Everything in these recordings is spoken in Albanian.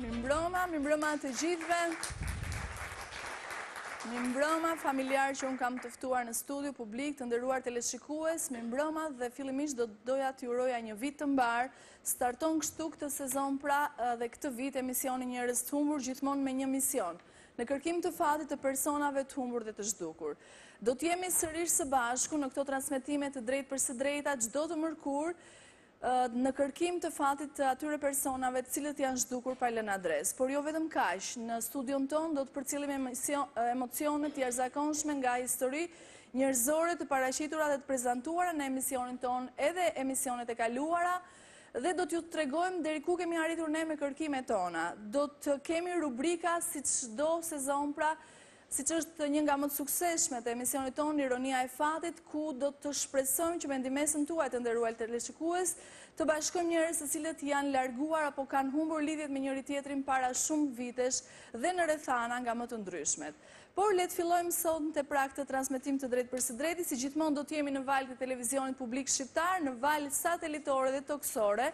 Mirëmbrëma, mirëmbrëma të gjithëve. Mirëmbrëma, familjarë që unë kam të ftuar në studio, publik, të nderuar teleshikues, mirëmbrëma dhe fillimisht do të doja t'ju uroja një vit të mbarë, starton kështu këtë sezon pra dhe këtë vit emisioni njerëz të humbur gjithmonë me një mision. Në kërkim të fatit të personave të humbur dhe të zhdukur. Do të jemi sërish së bashku në këto transmetime të drejtpërsëdrejta çdo të mërkurë në kërkim të fatit të atyre personave të cilët janë zhdukur pa lënë adresë. Por jo vetëm kaq, në studion tonë do të përcjellim emocione të jashtëzakonshme nga histori njerëzore të paraqitura dhe të prezantuara në emisionin tonë edhe emisionet e kaluara, Dhe do t'ju tregojmë deri ku kemi arritur ne me kërkimet tona. Do të kemi rubrika si çdo sezon pra, siç është një nga më të suksesshmet e emisionit tonë Ironia e fatit, ku do të shpresojmë që me ndihmesën tuaj të nderuar teleshikues, të bashkojmë njerëz të cilët janë larguar apo kanë humbur lidhjet me njëri-tjetrin para shumë vitesh dhe në rrethana nga më të ndryshmet. Por le të fillojmë sonte pra këtë transmetim të drejtpërsëdrejti, si gjithmonë do të jemi në valët e televizionit publik shqiptar, në valët satelitore dhe tokësore.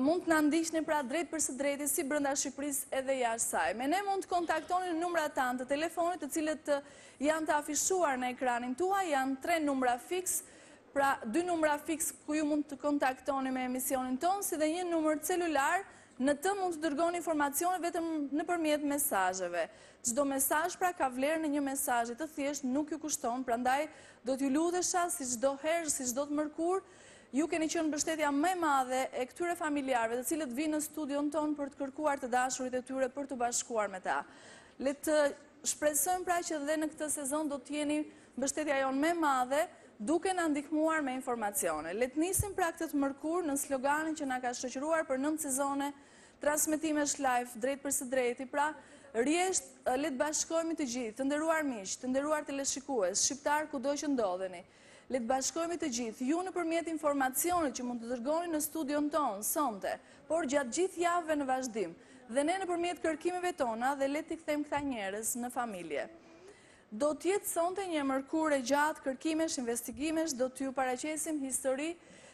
Mund të na ndiqni pra drejtpërsëdrejti si brenda Shqipërisë edhe jashtë saj. Me ne mund të kontaktoni në numrat tanë të telefonit, të cilët janë të afishuar në ekranin tuaj, janë tre numra fiks, pra dy numra fiks ku ju mund të kontaktoni me emisionin tonë, si dhe një numër celular Në të mund të dërgoni informacione vetëm nëpërmjet mesazheve. Çdo mesazh pra ka vlerën e një mesazhi të thjeshtë nuk ju kushton, prandaj do t'ju lutesha si çdo herë, si çdo të mërkurë, ju keni qenë mbështetja më e madhe e këtyre familjarëve të cilët vijnë në studion tonë për të kërkuar të dashurit e tyre për t'u bashkuar me ta. Le të Shpresojmë pra që dhe në këtë sezon do të jeni mbështetja jonë më e madhe, duke na ndihmuar me informacione. Le të nisim pra këtë të mërkurë në sloganin që na ka shoqëruar për 9 sezone transmetimesh live drejtpërsëdrejti, pra rresht le të bashkohemi të gjithë, të nderuar miq, të nderuar teleshikues, shqiptarë kudo që ndodheni. Le të bashkohemi të gjithë, ju nëpërmjet informacionit që mund të dërgoni në studion tonë, sonte, por gjatë gjithë javëve në vazhdim, dhe ne nëpërmjet kërkimeve tona dhe le t'i kthejmë këta njerëz në familje. Do të jetë sonte një e mërkurë e gjatë kërkimesh, investigimesh, do t'ju paraqesim histori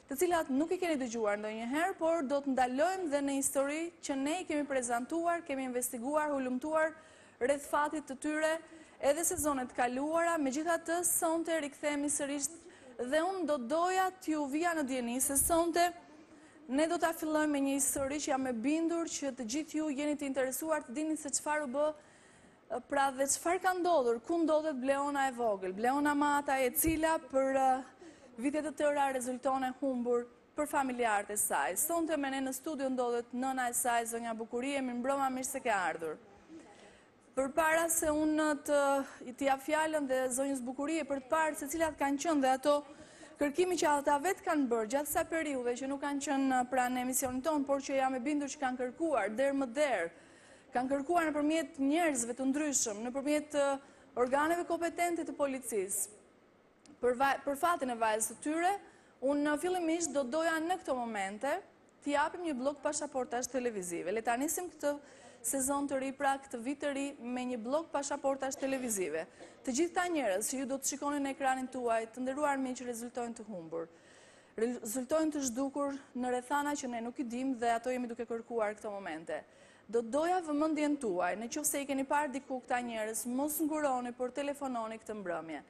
të cilat nuk i keni dëgjuar ndonjëherë, por do të ndalojmë dhe në histori që ne i kemi prezantuar, kemi investiguar, hulumtuar, rreth fatit të tyre edhe sezonet të kaluara, megjithatë sonte rikthehemi sërisht dhe unë do doja t'ju vija në dijeni se sonte ne do ta fillojmë me një histori që jam e bindur që të gjithë ju jeni të interesuar të dini se çfarë u bë pra dhe çfarë ka ndodhur, ku ndodhet Bleona e vogël, Bleona Mata e cila për uh, vite të tëra rezulton e humbur për familjarët e saj. Sonte me ne në studio ndodhet nëna e saj, zonja Bukurie, mirëmbrëma, mirë se ke ardhur. Përpara se unë t'i jap fjalën dhe zonjës Bukurie për të parë se cilat kanë qenë dhe ato kërkime që ata vetë kanë bërë gjatë kësaj periudhe që nuk kanë qenë uh, pra në emisionin tonë, por që jam e bindur që kanë kërkuar derë më derë, kanë kërkuar nëpërmjet njerëzve të ndryshëm, nëpërmjet uh, organeve kompetente të policisë. për fatin e vajzës së tyre, unë fillimisht do të doja në këto momente të japim një bllok pasaportash televizive. Le ta nisim këtë sezon të ri, pra këtë vit të ri, me një bllok pasaportash televizive. Të gjithë këta njerëz që ju do të shikoni në ekranin tuaj, të nderuar miq, rezultojnë të humbur. Rezultojnë të zhdukur në rrethana që ne nuk i dimë dhe ato jemi duke kërkuar këto momente. Do të doja vëmendjen tuaj, në qoftë se i keni parë diku këta njerëz, mos nguroni, por telefononi këtë mbrëmje.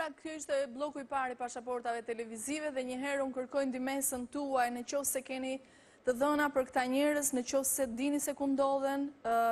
Pra, ky ishte blloku i parë i pasaportave televizive dhe njëherë unë kërkoj ndihmesën tuaj në qoftë se keni Të dhëna për këta njerëz, në qoftë se dini se ku ndodhen,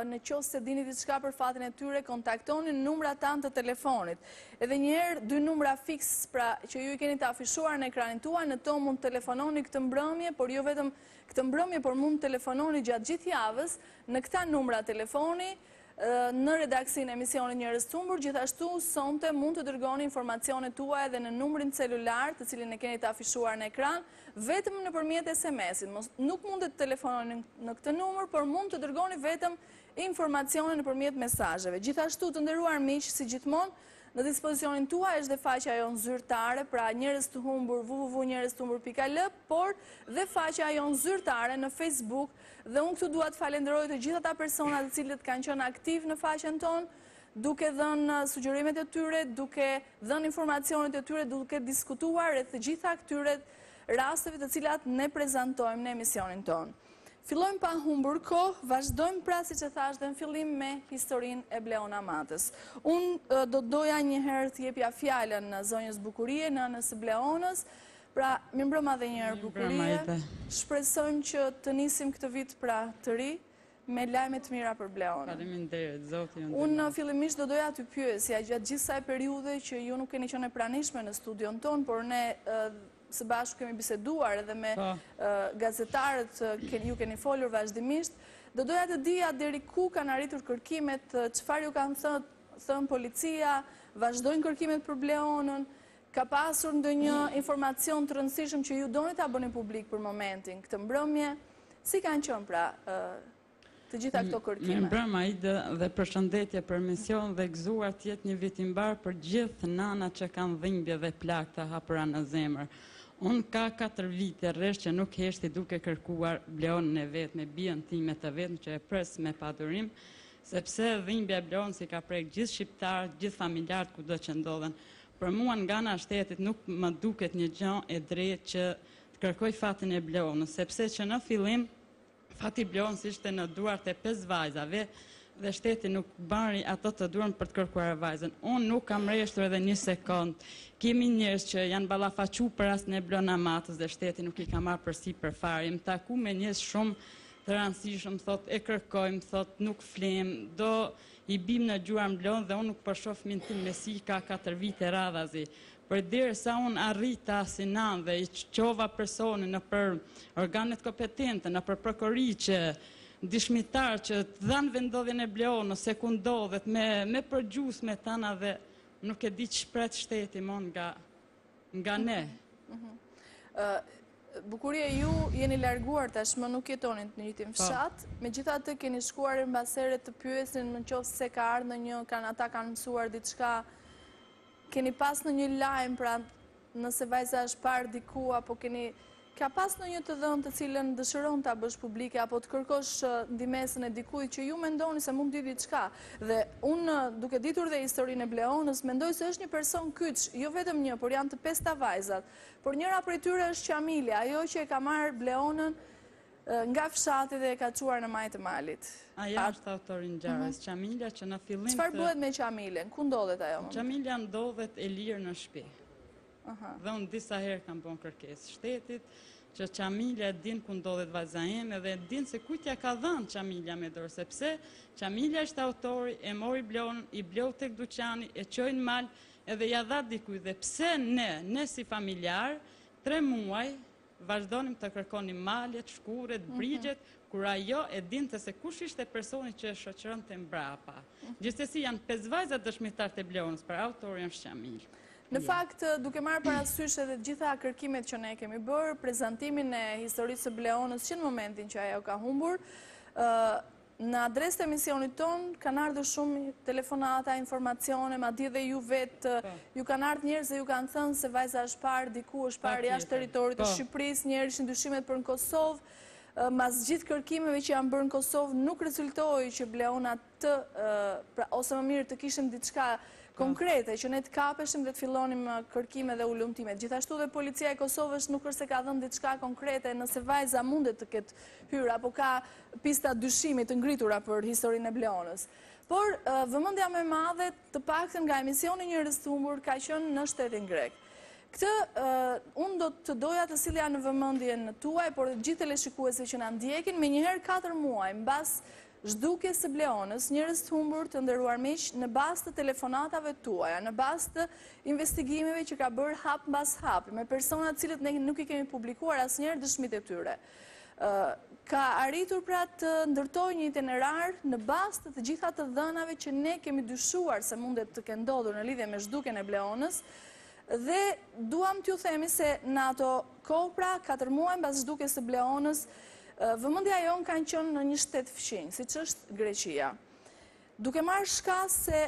në qoftë se dini diçka për fatin e tyre, kontaktoni numrat tanë të telefonit. Edhe një herë, dy numra fiks, pra, që ju i keni të afishuar në ekranin tuaj, në to mund të telefononi këtë mbrëmje, por jo vetëm këtë mbrëmje, por mund të telefononi gjatë gjithë javës, në këta numra telefoni, në redaksinë e emisionit Njerëz të Humbur, gjithashtu sonte mund të dërgoni informacionet tuaja dhe në numrin celular, të cilin e keni të afishuar në ekran, Vetëm nëpërmjet SMS-it, nuk mundet të telefononi në këtë numër, por mund të dërgoni vetëm informacione nëpërmjet mesazheve. Gjithashtu, të nderuar miq, si gjithmonë, në dispozicionin tuaj është dhe faqja jonë zyrtare, pra Njerëz të Humbur, www.njereztehumbur.al, por dhe faqja jonë zyrtare në Facebook, dhe unë këtu dua të falenderoj të gjithë ata persona të cilët kanë qenë aktivë në faqen tonë, duke dhënë sugjerimet e tyre, duke dhënë informacionet e tyre, duke diskutuar rreth të gjitha këtyre rasteve të cilat ne prezantojmë në emisionin tonë. Fillojmë pa humbur kohë, vazhdojmë pra siç e thashë dhe në fillim me historinë e Bleona Matës. Unë do të doja një herë t'i jepja fjalën zonjës Bukurie, nënës së Bleonës. Pra, mirëmbrëma dhe një herë Bukurie. Shpresojmë që të nisim këtë vit pra të ri Me lajme të mira për Bleonën. Faleminderit, Zoti ju ndihmoftë. Unë fillimisht do doja t'ju pyesja gjatë gjithë kësaj periudhe që ju nuk keni qenë e pranishme në studion tonë, por ne së bashku kemi biseduar edhe me gazetarët, ju keni folur vazhdimisht. Do doja të dija deri ku kanë arritur kërkimet, çfarë ju kanë thënë policia, vazhdojnë kërkimet për Bleonën, Ka pasur ndonjë informacion të rëndësishëm që ju doni ta bëni publik për momentin, këtë mbrëmje? Si kanë qenë pra të gjitha këto kërkime? Mirëmbrëma Aida dhe përshëndetje për emision dhe gëzuar të jetë një vit i mbarë për gjithë nanat që kanë dhimbje dhe plagë të hapura në zemër. Unë ka katër vite rresht që nuk heshti duke kërkuar Bleonën e vetme, bijën time të vetme që e pres me padurim, sepse dhimbja e Bleonës i ka prek gjithë shqiptarët, gjithë familjarët kudo që ndodhen. Për mua nga ana e shtetit nuk më duket një gjë e drejtë që të kërkojë fatin e Bleonës, sepse që në fillim fati i Bleonës ishte në duart e pesë vajzave dhe shteti nuk bëri atë të duhurën për të kërkuar vajzën. Unë nuk kam reshtur edhe një sekond. Kemi njerëz që janë ballafaqu për rastin e Bleona Matës dhe shteti nuk i ka marrë përsipër fare. Jemi taku me njerëz shumë të randësishëm, thotë e kërkojmë, thotë nuk flemë, do I bim në gjurmë Bleonës dhe unë nuk po shof fëmin tim me sy ka katër vite radhazi përderisa unë arrita si nanë dhe i çova personin nëpër organet kompetente nëpër prokurori, qe dëshmitar që të dhanë vendndodhjen e Bleonës se ku ndodhet me me përgjus me tana, dhe nuk e di ç'pret shteti më nga Nga ne. Bukurie, ju jeni larguar tashmë, nuk jetoni në të njëjtin fshat, megjithatë keni shkuar herë mbas here të pyesni në qoftë se ka ardhë ndonjë, kanë ata kanë mësuar diçka, keni pas ndonjë lajm, pra nëse vajza është parë diku, apo keni Ka pas ndonjë të dhënë të cilën dëshiron ta bësh publike apo të kërkosh ndihmesën e dikujt që ju mendoni se mund të dijë diçka? Dhe unë duke ditur dhe historinë e Bleonës, mendoj se është një person kyç, jo vetëm një, por janë të pesta vajzat. Por njëra prej tyre është Qamilja, ajo që e ka marrë Bleonën nga fshati dhe e ka çuar në majë të malit. Ajo është autori i ngjarjes, Qamilja që në fillim të... Çfarë bëhet me Qamiljen? Ku ndodhet ajo? Qamilja ndodhet e lirë në shtëpi. Dhe unë disa herë kam bën kërkesë shtetit që Qamilja e din ku ndodhet vajza ime dhe e din se kujt ja ka dhënë Qamilja me dorë sepse Qamilja është autori, e mori Bleonën, i bleu tek dyqani e çoi në mal edhe ja dha dikujt dhe pse ne ne si familjar tre muaj Vazhdonim të kërkonim malet, shkurret, brigjet, kur ajo e dinte se kush ishte personi që e shoqëronte mbrapa. Gjithsesi janë pesë vajza dëshmitare të Bleonës, por autori është Qamil. Në fakt, duke marrë parasysh edhe të gjitha kërkimet që ne kemi bërë, prezantimin e historisë së Bleonës që në momentin që ajo ka humbur, Në adresë të emisionit tonë, kanë ardhë shumë telefonata, informacione, madje dhe ju vetë, ju kanë ardhë njerëz dhe ju kanë thënë se vajza është parë, diku është parë jashtë territorit të Shqipërisë, njëherë ishin dyshimet për në Kosovë, mas gjithë kërkimeve që janë bërë në Kosovë, nuk rezultoi që Bleona të, pra, ose më mirë të kishim diçka konkrete, që ne të kapeshim dhe të fillonim kërkime dhe hulumtime. Gjithashtu dhe policia e Kosovës nuk është se ka dhënë diçka konkrete nëse vajza mundet të ketë hyrë, apo ka pista dyshimit të ngritura për historinë e Bleonës. Por, vëmendja më e madhe, të paktën nga emisioni Njerëz të humbur, ka qenë në shtetin grek. Këtë unë do të doja të sillja në vëmendjen tuaj, por gjithë teleshikuesit që na ndjekin, menjëherë katër muaj mbas zhdukjes së Bleonës, Njerëz të humbur, të nderuar miq, në bazë të telefonatave tuaja, në bazë të investigimeve që ka bërë hap mbas hap, me persona të cilët ne nuk i kemi publikuar asnjëherë dëshmitë e tyre. ka arritur pra të ndërtojë një itinerar në bazë të të gjitha të dhënave që ne kemi dyshuar se mundet të kenë ndodhur në lidhje me zhdukjen e Bleonës dhe duam t'ju themi se në ato kohë pra katër muaj mbas zhdukjes së Bleonës vëmendja jonë kanë qenë në një shtet fqinj, siç është Greqia. Duke marrë shkas se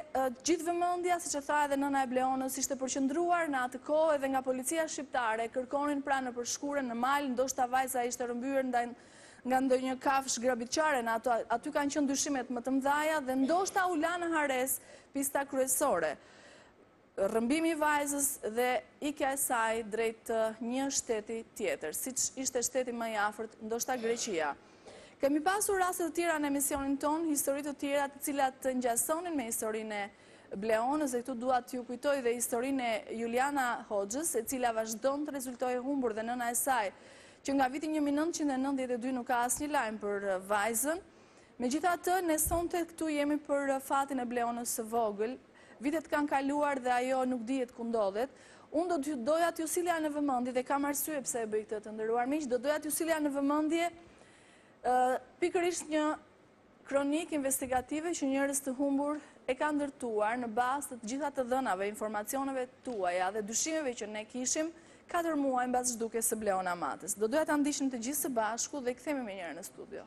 gjithë vëmendja, siç e tha edhe nëna e Bleonës, ishte përqendruar në atë kohë edhe nga policia shqiptare, kërkonin pra nëpër shkurre, në mal, ndoshta vajza ishte rrëmbyer nga ndonjë kafshë grabitqare në, aty kanë qenë dyshimet më të mëdhaja dhe ndoshta u la në harresë pista kryesore. Rrëmbimi i vajzës dhe ikja e saj drejt një shteti tjetër, siç ishte shteti më i afërt, ndoshta Greqia. Kemi pasur raste të tjera në emisionin tonë, histori të tjera të cilat ngjasonin me historinë e Bleonës dhe këtu dua t'ju kujtoj dhe historinë e Juliana Hoxhës, e cila vazhdon të rezultojë e humbur dhe nëna e saj që nga viti një mijë e nëntëqind e nëntëdhjetë e dy nuk ka asnjë lajm për vajzën. Megjithatë, ne sonte këtu jemi për fatin e Bleonës së vogël, Vitet kanë kaluar dhe ajo nuk dihet ku ndodhet. Unë do të doja t'ju silja në vëmendje dhe kam arsye pse e bëj këtë të nderuar miq, do doja t'ju sillja në vëmendje pikërisht një kronikë investigative që njerëz të humbur e ka ndërtuar në bazë të të gjitha të dhënave, informacioneve tuaja dhe dyshimeve që ne kishim katër muaj mbas zhdukjes së Bleona Matës. Do doja ta ndiqnim të gjithë së bashku dhe rikthehemi menjëherë në studio.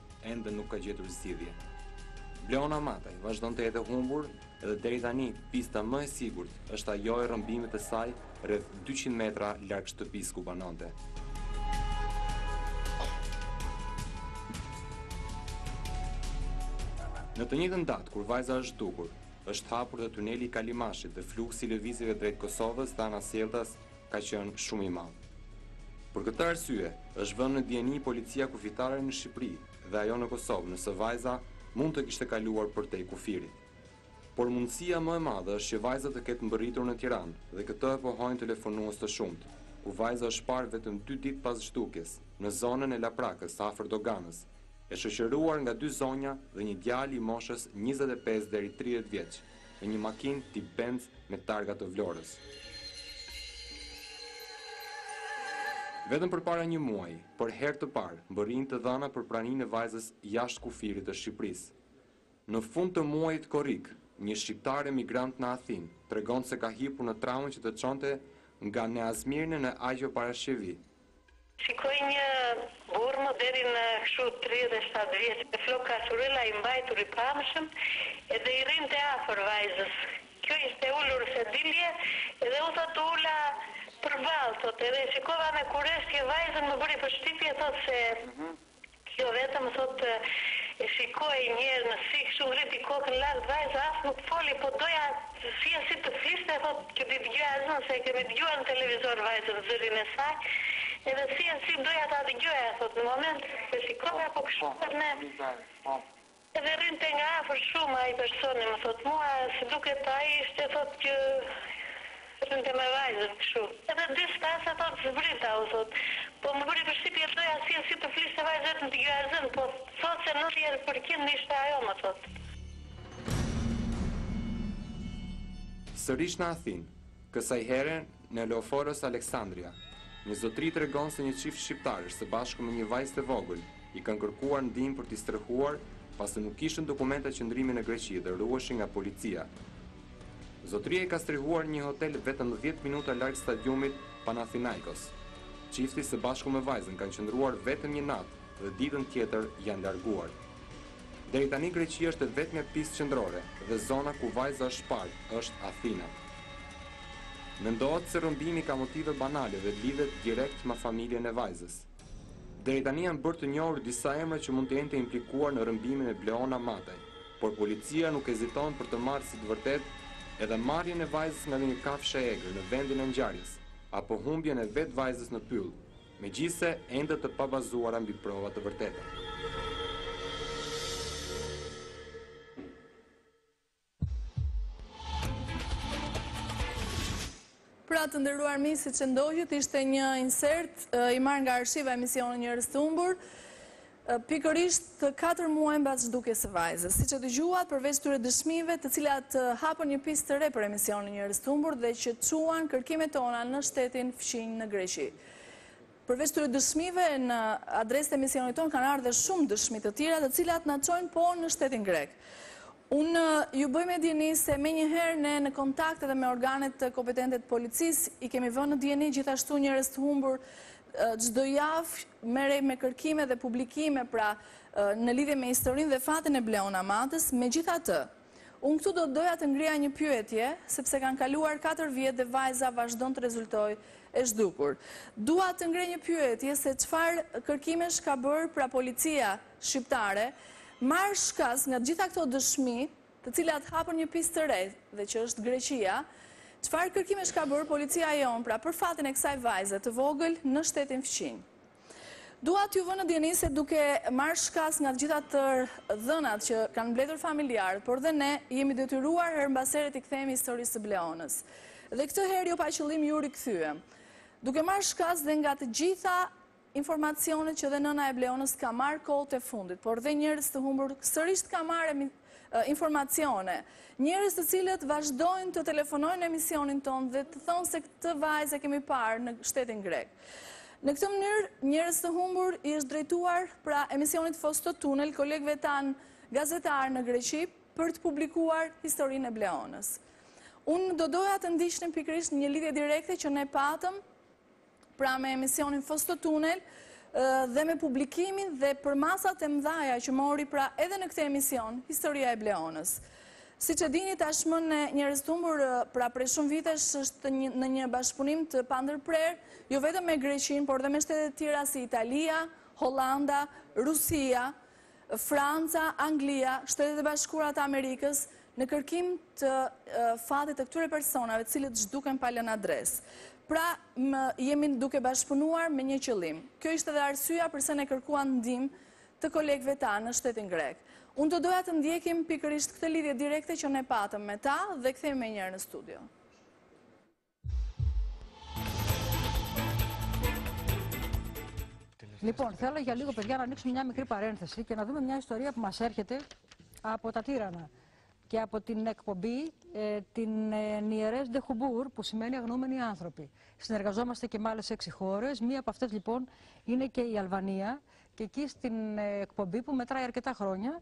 ende nuk ka gjetur zgjidhje. Bleona Mataj vazhdon të jetë e humbur dhe deri tani pista më e sigurt është ajo e rrëmbimit të saj rreth dyqind metra larg shtëpisë ku banonte. Në të njëjtën datë kur vajza është zhdukur, është hapur dhe tuneli i Kalimashit dhe fluksi i lëvizjeve drejt Kosovës dhe anasjelltas ka qenë shumë i madh. Për këtë arsye, është vënë në dijeni policia kufitare në Shqipëri dhe ajo në Kosovë nëse vajza mund të kishte kaluar përtej kufirit. Por mundësia më e madhe është që vajza të ketë mbërritur në Tiranë dhe këtë e pohojnë telefonues të shumtë, ku vajza është parë vetëm dy ditë pas zhdukjes, në zonën e Laprakës, afër doganës, e shoqëruar nga dy zonja dhe një djalë i moshës njëzet e pesë deri tridhjetë vjeç. në një makinë tip Benz me targa të Vlorës. Vetëm përpara një muaji, për herë të parë, mbërrijnë të dhëna për praninë e vajzës jashtë kufirit të Shqipërisë. Në fund të muajit korrik, një shqiptar emigrant në Athinë, tregon se ka hipur në traun që të çonte nga Nea Smirni në Ajo Parashqevi, Shikoj një burrë mo deri në kështu tridhjetë e shtatë vjeç me flokë kaçurrela i mbajtur i pamshëm edhe i rrinte afër vajzës. Kjo ishte e ulur se dilje edhe u thotë u ula përballë, thotë edhe e shikova me kureshtje vajzën më bëri përshtypje thotë se Kjo vetëm thotë e shikoja një herë në sy kështu ngriti kokën lart vajza as nuk foli po doja si e si të fliste thotë që t'i dëgjoja zënë se e kemi dëgjuar në televizor vajzën zërin e saj edhe si e si doja ta dëgjoja thotë në moment e shikova po kështu thotë ne Edhe rrinte nga afër shumë ai personi më thotë mua si duket ai ishte thotë që rrinte me vajzën kështu edhe dy stasa thotë zbrita u thotë po më bëri përshtypje të doja si e si të fliste vajza vetëm t'i dëgjoja zënë po thotë se nëntëdhjetë për qind ishte ajo më thotë. Sërish në Athinë, kësaj here Në Leoforos Aleksandria, një zotëri tregon se një çift shqiptarësh së bashku me një vajzë të vogël i kanë kërkuar ndihmë për t'i strehuar pasi nuk kishin dokumente qëndrimi në Greqi dhe ruheshin nga policia. Zotëria i ka strehuar në një hotel vetëm dhjetë minuta larg stadiumit Panathinaikos. Çifti së bashku me vajzën kanë qëndruar vetëm një natë dhe ditën tjetër janë larguar. Deri tani Greqia është e vetmja pistë qendrore dhe zona ku vajza është parë është Athina. Mendohet se rrëmbimi ka motive banale dhe lidhet direkt me familjen e vajzës. Deri tani janë bërë të njohur disa emra që mund të jenë të implikuar në rrëmbimin e Bleona Mataj, por policia nuk heziton për të marrë si të vërtetë edhe marrjen e vajzës nga një kafshë e egër në vendin e ngjarjes apo humbjen e vetë vajzës në pyll, megjithëse ende të pabazuara mbi prova të vërteta. Pra, të nderuar miq, siç e ndoqët, ishte një insert i marrë nga arkiva e emisionit Njerëz të humbur. Pikërisht katër muaj mbas zhdukjes së vajzës. Siç e dëgjuat, përveç këtyre dëshmive, të cilat hapën një pistë të re për emisionin Njerëz të humbur dhe që çuan kërkimet tona në shtetin fqinj në Greqi. Përveç këtyre dëshmive, në adresë të emisionit tonë kanë ardhur dhe shumë dëshmi të tjera, të cilat na çojnë po në shtetin grek. Unë ju bëj me dijeni se menjëherë ne në kontakt edhe me organet kompetente të policisë i kemi vënë në dijeni gjithashtu Njerëz të humbur Çdo javë merrej me kërkime dhe publikime pra në lidhje me historinë dhe fatin e Bleona Matës, megjithatë, unë këtu do të doja të ngrija një pyetje, sepse kanë kaluar katër vjet dhe vajza vazhdon të rezultojë e zhdukur. Dua të ngre një pyetje se çfarë kërkimesh ka bërë pra policia shqiptare, marrë shkas nga të gjitha këto dëshmi, të cilat hapën një pistë të re dhe që është Greqia, çfarë kërkimesh ka bërë policia jonë pra për fatin e kësaj vajze të vogël në shtetin fqinj. Dua t'ju vë në dijeni se duke marrë shkas nga të gjitha të dhënat që kanë mbledhur familjarët, por dhe ne jemi detyruar herë mbas here t'i kthehemi historisë së Bleonës. Dhe këtë herë jo pa qëllim iu rikthyem. Duke marrë shkas dhe nga të gjitha Informacionet që dhe nëna e Bleonës ka marrë kohët e fundit, por dhe njerëz të humbur sërish ka marrë informacione. Njerëz të cilët vazhdojnë të telefonojnë në emisionin tonë dhe të thonë se këtë vajzë e kemi parë në shtetin grek. Në këtë mënyrë, njerëz të humbur i është drejtuar pra emisionit Fos sto Tunel kolegëve tanë gazetarë në Greqi për të publikuar historinë e Bleonës. Unë do doja të ndiqnim pikërisht një lidhje direkte që ne patëm pra me emisionin Fos sto Tunel, dhe me publikimin dhe përmasat e mëdhaja që mori pra edhe në këtë emision, historia e Bleonës. Siç e dini tashmë Njerëz të humbur, pra prej shumë vitesh është në një bashkëpunim të pandërprerë, jo vetëm me Greqinë, por dhe me shtete të tjera si Italia, Holanda, Rusia, Franca, Anglia, Shtetet e Bashkuara të Amerikës, në kërkim të fatit të këtyre personave të cilët zhduken pa lënë adresë. Pra, jemi duke bashkëpunuar me një qëllim. Kjo ishte dhe arsyeja përse ne kërkuam ndihmën e kolegëve tanë në shtetin grek. Unë do të doja të ndjekim pikërisht këtë lidhje direkte që ne patëm me ta dhe kthehemi menjëherë në studio. Λοιπόν, θέλω για λίγο, παιδιά, να ανοίξουμε μια μικρή παρένθεση και να δούμε μια ιστορία που μας έρχεται από τα Τύρανα και από την εκπομπή ε, την ε, Νιερές Ντεχουμπούρ που σημαίνει αγνοούμενοι άνθρωποι. Συνεργαζόμαστε και με άλλες έξι χώρες, μία από αυτές λοιπόν είναι και η Αλβανία και εκεί στην ε, εκπομπή που μετράει αρκετά χρόνια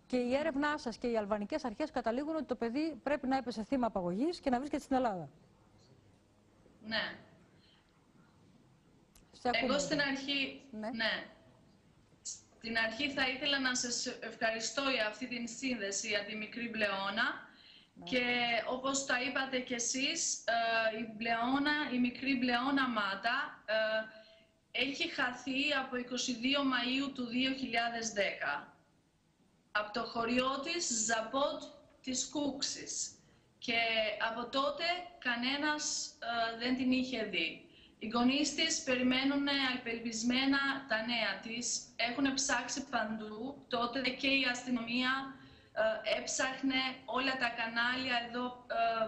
Και η έρευνά σα και οι αλβανικέ αρχέ καταλήγουν ότι το παιδί πρέπει να έπεσε θύμα απαγωγή και να βρίσκεται στην Ελλάδα. Ναι. Εγώ στην λοιπόν. αρχή. Ναι. ναι. Στην αρχή θα ήθελα να σας ευχαριστώ για αυτή την σύνδεση για τη μικρή πλεόνα. Ναι. Και όπως τα είπατε κι εσείς, ε, η, μικρή μπλεώνα μάτα ε, έχει χαθεί από 22 Μαΐου του 2010 από το χωριό της Ζαπότ της Κούξης και από τότε κανένας ε, δεν την είχε δει. Οι γονείς της περιμένουν απελπισμένα τα νέα της, έχουν ψάξει παντού, τότε και η αστυνομία ε, έψαχνε όλα τα κανάλια εδώ, ε,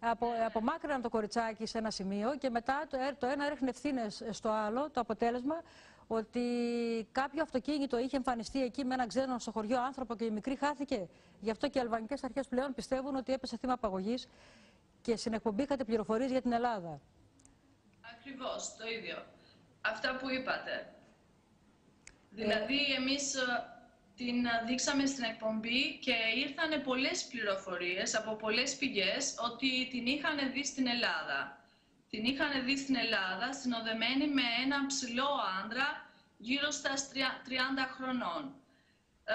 απο, ναι. απομάκρυναν το κοριτσάκι σε ένα σημείο και μετά το, ε- το ένα έριχνε ευθύνε στο άλλο. Το αποτέλεσμα ότι κάποιο αυτοκίνητο είχε εμφανιστεί εκεί με έναν ξένο στο χωριό άνθρωπο και η μικρή χάθηκε. Γι' αυτό και οι αλβανικέ αρχέ πλέον πιστεύουν ότι έπεσε θύμα απαγωγή. Και συνεκπομπήκατε για την Ελλάδα. Ακριβώ το ίδιο. Αυτά που είπατε. Δηλαδή, εμεί ε, την ε, δείξαμε στην εκπομπή και ήρθαν πολλέ πληροφορίε από πολλέ πηγέ ότι την είχαν δει στην Ελλάδα. Την είχαν δει στην Ελλάδα συνοδεμένη με ένα ψηλό άντρα γύρω στα 30 χρονών. Ε,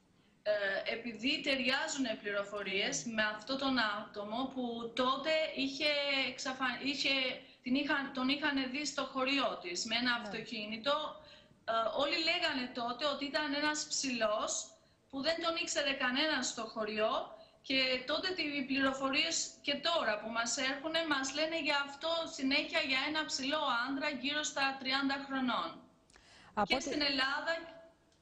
Ε, επειδή ταιριάζουν οι πληροφορίες με αυτό τον άτομο που τότε είχε, εξαφαν... είχε την είχαν, τον είχαν δει στο χωριό της με ένα ναι. αυτοκίνητο. Ε, όλοι λέγανε τότε ότι ήταν ένας ψηλός που δεν τον ήξερε κανένα στο χωριό και τότε οι πληροφορίε και τώρα που μας έρχονται μας λένε για αυτό συνέχεια για ένα ψηλό άντρα γύρω στα 30 χρονών. Από και στην Ελλάδα...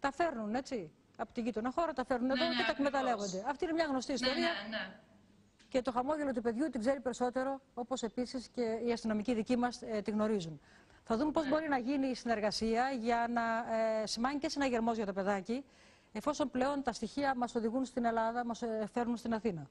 τα φέρνουν έτσι από την γείτονα χώρα, τα φέρνουν ναι, εδώ ναι, και τα εκμεταλλεύονται. Αυτή είναι μια γνωστή ναι, ιστορία. Ναι, και το χαμόγελο του παιδιού την ξέρει περισσότερο, όπω επίση και οι αστυνομικοί δικοί μα ε, τη γνωρίζουν. Θα δούμε πώς ναι. μπορεί να γίνει η συνεργασία για να ε, σημάνει και συναγερμός για το παιδάκι, εφόσον πλέον τα στοιχεία μας οδηγούν στην Ελλάδα, μας ε, φέρνουν στην Αθήνα.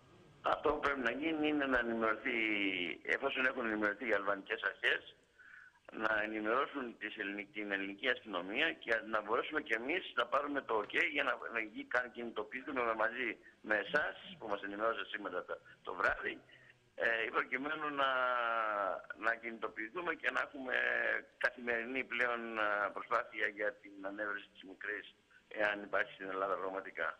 Αυτό που πρέπει να γίνει είναι να ενημερωθεί, εφόσον έχουν ενημερωθεί οι αλβανικέ αρχέ, να ενημερώσουν τις την ελληνική αστυνομία και να μπορέσουμε και εμείς να πάρουμε το OK για να, να μαζί με εσά που μας ενημερώσατε σήμερα το, το βράδυ ε, προκειμένου να, να κινητοποιηθούμε και να έχουμε καθημερινή πλέον ε, προσπάθεια για την ανέβρεση της μικρής εάν υπάρχει στην Ελλάδα πραγματικά.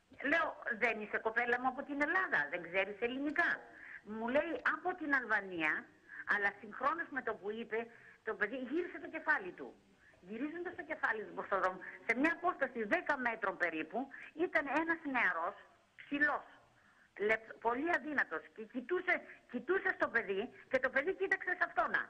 Λέω, δεν είσαι κοπέλα μου από την Ελλάδα, δεν ξέρεις ελληνικά. Μου λέει από την Αλβανία, αλλά συγχρόνως με το που είπε, το παιδί γύρισε το κεφάλι του. Γυρίζοντα το κεφάλι του δρόμο, σε μια απόσταση 10 μέτρων περίπου, ήταν ένας νεαρός, ψηλός, πολύ αδύνατο. Και κοιτούσε, κοιτούσε στο παιδί και το παιδί κοίταξε σε αυτόνα.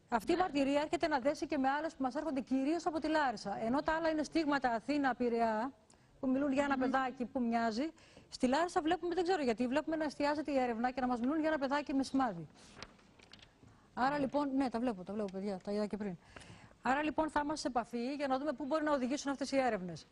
Αυτή η ναι. μαρτυρία έρχεται να δέσει και με άλλε που μα έρχονται κυρίω από τη Λάρισα. Ενώ τα άλλα είναι στίγματα Αθήνα, Πειραιά, που μιλούν για ένα mm παιδάκι που μοιάζει. Στη Λάρισα βλέπουμε, δεν ξέρω γιατί, βλέπουμε να εστιάζεται η έρευνα και να μα μιλούν για ένα παιδάκι με σημάδι. Άρα ναι. λοιπόν, ναι, τα βλέπω, τα βλέπω παιδιά, τα είδα και πριν. Άρα λοιπόν θα είμαστε σε επαφή για να δούμε πού μπορεί να οδηγήσουν αυτέ οι έρευνε.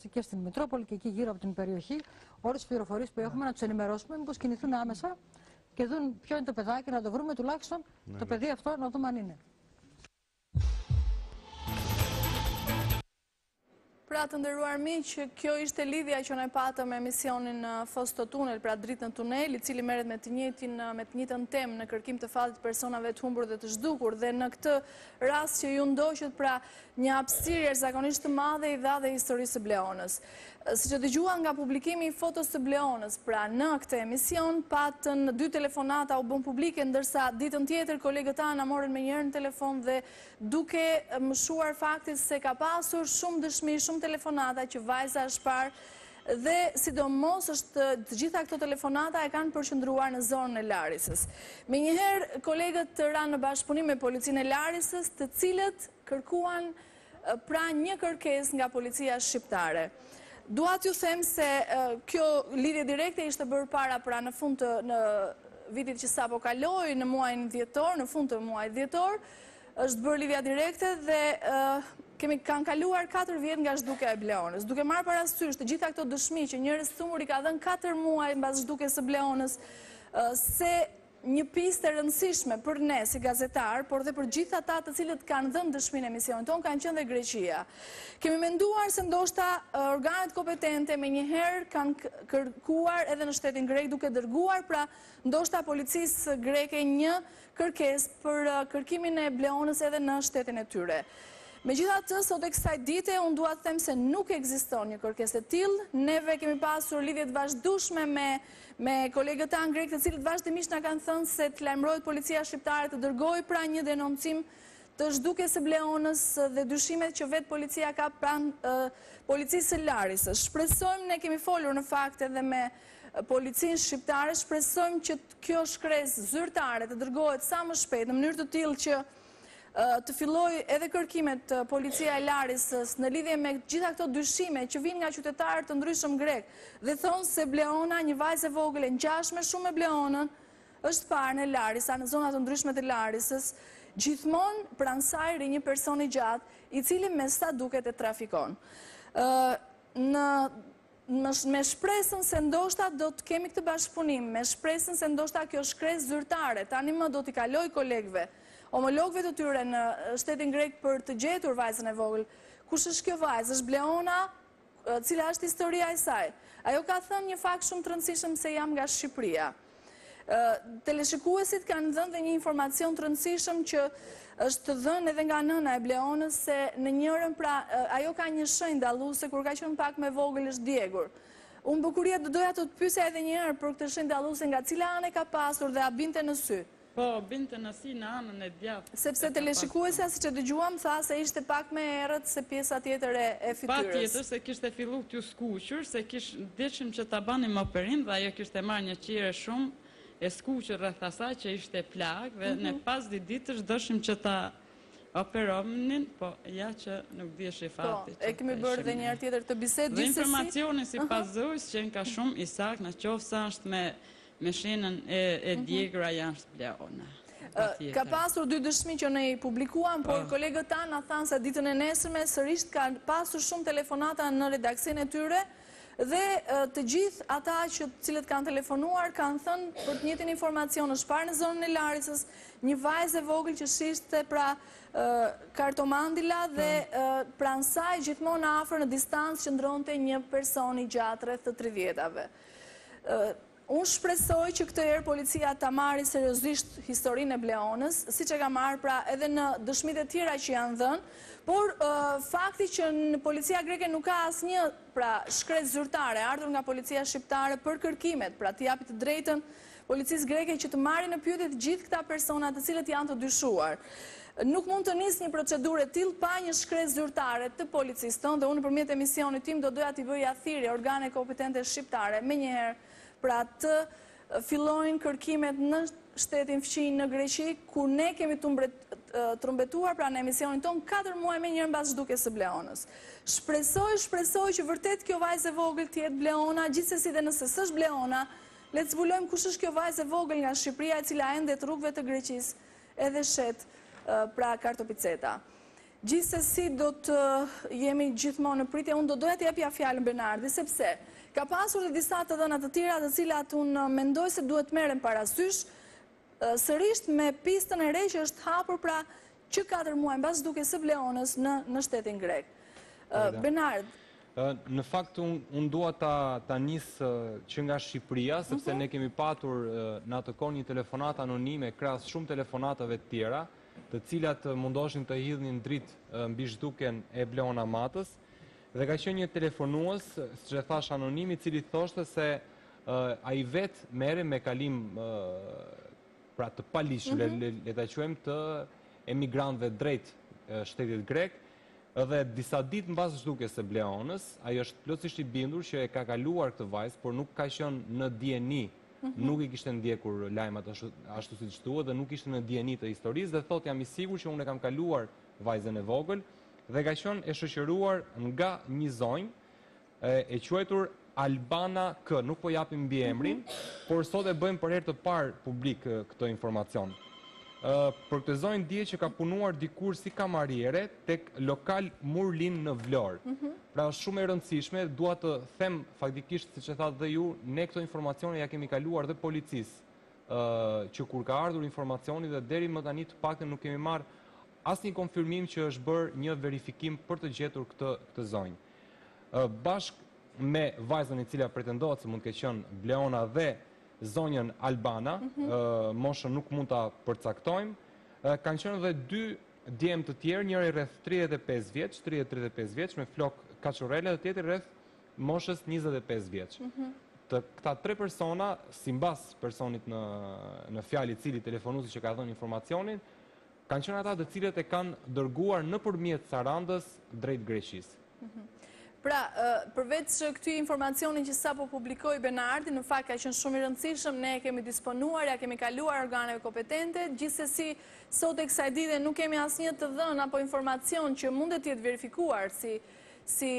Që kështë në metropol, ke ki gjirë në periushi, orës piroforisë për po jokëmëna që në meroshme, në bushë kini thunë në amesha, ke dhunë pjojnë të pedhakin, atë vrume të lakshëm, të pedhi eftojnë në të manine. Pra të nderuar miq, kjo ishte lidhja që ne patëm me emisionin Fos sto Tunel, pra dritë në tunel, i cili merret me të njëjtin, me të njëjtën temë në kërkim të fatit të personave të humbur dhe të zhdukur, dhe në këtë rast që ju ndoqët, pra Një hapësirë jashtëzakonisht të madhe i dha dhe historisë së Bleonës. Siç e dëgjuat nga publikimi i fotos së Bleonës, pra në këtë emision, patën dy telefonata u bënë publike, ndërsa ditën tjetër kolegët tanë na morën menjëherë në telefon dhe duke mëshuar faktin se ka pasur shumë dëshmi, shumë telefonata që vajza është parë dhe sidomos është të gjitha këto telefonata e kanë përqendruar në zonën e Larisës. Menjëherë kolegët ranë në bashkëpunim me policinë e Larisës, të cilët kërkuan pra një kërkesë nga policia shqiptare. Dua t'ju them se kjo lidhje direkte ishte bërë para pra në fund të në vitit që sapo kaloi në muajin dhjetor, në fund të muajit dhjetor, është bërë lidhja direkte dhe kemi kanë kaluar 4 vjet nga zhdukja e Bleonës. Duke marrë parasysh të gjitha këto dëshmi që njëra syresh i ka dhënë 4 muaj mbas zhdukjes së Bleonës, se Një pistë e rëndësishme për ne si gazetarë, por dhe për gjithë ata të cilët kanë dhënë dëshmi në emisionin tonë, kanë qenë dhe Greqia. Kemi menduar se ndoshta organet kompetente menjëherë kanë kërkuar edhe në shtetin grek duke dërguar pra ndoshta policisë greke një kërkesë për kërkimin e Bleonës edhe në shtetin e tyre. Megjithatë, sot e kësaj dite unë dua të them se nuk ekziston një kërkesë e tillë. Neve kemi pasur lidhje të vazhdueshme me Me kolegët tanë grekë të cilët vazhdimisht na kanë thënë se të lajmërohet policia shqiptare të dërgojë pra një denoncim të zhdukjes së Bleonës dhe dyshimet që vetë policia ka pranë policisë së Larisës. Shpresojmë, ne kemi folur në fakt edhe me policinë shqiptare, shpresojmë që kjo shkresë zyrtare të dërgohet sa më shpejt në mënyrë të tillë që të fillojë edhe kërkimet policia e Larisës në lidhje me gjithë këto dyshime që vijnë nga qytetarë të ndryshëm grekë dhe thonë se Bleona një vajzë e vogële e ngjashme shumë me Bleonën është parë në Larisa në zona të ndryshme të Larisës gjithmonë pranë saj rri një person i gjatë i cili me sa duket e trafikon në Me shpresën se ndoshta do të kemi këtë bashkëpunim, me shpresën se ndoshta kjo shkresë zyrtare, tani më do t'i kalojë kolegëve, homologëve të tyre në shtetin grek për të gjetur vajzën e vogël. Kush është kjo vajzë? Është Bleona? Cila është historia e saj? Ajo ka thënë një fakt shumë të rëndësishëm se jam nga Shqipëria. Teleshikuesit kanë dhënë dhe një informacion të rëndësishëm që është dhënë edhe nga nëna e Bleonës se në njërën pra ajo ka një shenjë dalluese kur ka qenë pak më e vogël është djegur. Unë, Bukurie, do doja të të pyesja edhe një herë për këtë shenjë dalluese nga cila anë e ka pasur dhe a binte në sy. Po, binte në sy në anën e djathtë e ka pas shenjën. Sepse teleshikuesja, siç e dëgjuam, tha se ishte pak më e errët se pjesa tjetër e fytyrës. Patjetër se kishte fillu t'ju skuqur, se kish, doshim që ta banim operim dhe ajo kishte marrë një ngjyrë shumë e skuqur rreth asaj që ishte plagë dhe ne pas dy ditësh doshim që ta operonim, po ja që nuk deshi fati që të ishim ne. Po, e kemi bërë dhe një herë tjetër këtë bisedë, gjithsesi. Dhe informacioni sipas zonjës qenka shumë i saktë, në qoftë se është me Me shenjën e djegur, ajo është Bleona. Ka pasur dy dëshmi që ne i publikuam, por kolegët tanë na thanë se ditën e nesërme sërisht ka pasur shumë telefonata në redaksinë e tyre dhe të gjithë ata që të cilët kanë telefonuar kanë thënë për të njëjtin informacion është parë në zonën e Larisës një vajzë e vogël që shishte pra kartomandila dhe pranë saj gjithmonë afër në distancë qëndronte një person i gjatë rreth të 30-ave. Unë shpresoj që këtë herë policia ta marri seriozisht historinë e Bleonës, siç e ka marrë pra edhe në dëshmitë e tjera që janë dhënë, por fakti që në policinë greke nuk ka asnjë pra shkresë zyrtare e ardhur nga policia shqiptare për kërkimet, pra t'i japi të drejtën, policisë greke që të marri në pyetje të gjithë këta persona të cilët janë të dyshuar. Nuk mund të nisë një procedurë e tillë pa një shkresë zyrtare të policisë tonë dhe unë nëpërmjet emisionit tim do doja t'i bëja thirrje organeve kompetente shqiptare menjëherë pra të fillojnë kërkimet në shtetin fqinj në Greqi ku ne kemi trumbetuar pra në emisionin tonë katër muaj menjëherë mbas zhdukjes së Bleonës. Shpresoj, shpresoj që vërtet kjo vajzë e vogël të jetë Bleona, gjithsesi dhe nëse s'është Bleona, Le të zbulojmë kush është kjo vajzë e vogël nga Shqipëria e cila endet rrugëve të Greqisë edhe shet pra kartopiceta. Gjithsesi do të jemi gjithmonë në pritje. Unë do doja t'i jepja fjalën Benardit sepse ka pasur dhe disa të dhëna të tjera të cilat unë mendoj se duhet merren parasysh Sërisht me pistën e re që është hapur pra që katër muaj mbas zhdukjes së Bleonës në në shtetin grek. Benard, Në fakt unë dua ta ta nis që nga Shqipëria, sepse ne kemi patur në atë kohë një telefonatë anonime krahas shumë telefonatave të tjera, të cilat mundoshin të hidhnin dritë mbi zhdukjen e Bleona Matës dhe ka qenë një telefonues, siç e thashë anonim, i cili thoshte se Ai vetë merrej me kalim pra të paligjshëm, mhm. le ta quajmë të emigrantëve drejt shtetit grek, dhe disa ditë mbas zhdukjes së Bleonës, ai është plotësisht i bindur që e ka kaluar këtë vajzë, por nuk ka qenë në dijeni. Mhm. Nuk i kishte ndjekur lajmat ashtu siç duhet dhe nuk ishte në dijeni të historisë dhe thotë jam i sigurt që unë e kam kaluar vajzën e vogël dhe ka qenë e shoqëruar nga një zonjë E quajtur Albana K, nuk po japim mbiemrin, por sot e bëjmë për herë të parë publik këto informacion. Për këtë zonjë dihet që ka punuar dikur si kamariere tek lokal Murlin në Vlorë. Mhm. Pra është shumë e rëndësishme, dua të them faktikisht siç e thatë dhe ju, ne këto informacione ja kemi kaluar dhe policisë që kur ka ardhur informacioni dhe deri më tani të paktën nuk kemi marrë Asnjë konfirmim që është bërë një verifikim për të gjetur këtë zonjë. Bashkë me vajzën e cila pretendohet se mund të ketë qenë Bleona dhe zonjën Albana, moshën nuk mund ta përcaktojmë, kanë qenë dhe dy djem të tjerë, njëri rreth tridhjetë e pesë vjeç, tridhjetë tridhjetë e pesë vjeç me flokë kaçurrele dhe tjetri rreth moshës njëzet e pesë vjeç. Të këta tre persona, simbas personit në fjalë i cili telefonuesi që ka dhënë informacionin, Kanë qenë ata të cilët e kanë dërguar nëpërmjet Sarandës drejt Greqisë. Pra, përveç këtij informacioni që sapo publikoi Benardi, në fakt ka qenë shumë i rëndësishëm, ne e kemi disponuar, ja kemi kaluar organeve kompetente, gjithsesi sot e kësaj dite nuk kemi asnjë të dhënë apo informacion që mundet të jetë verifikuar si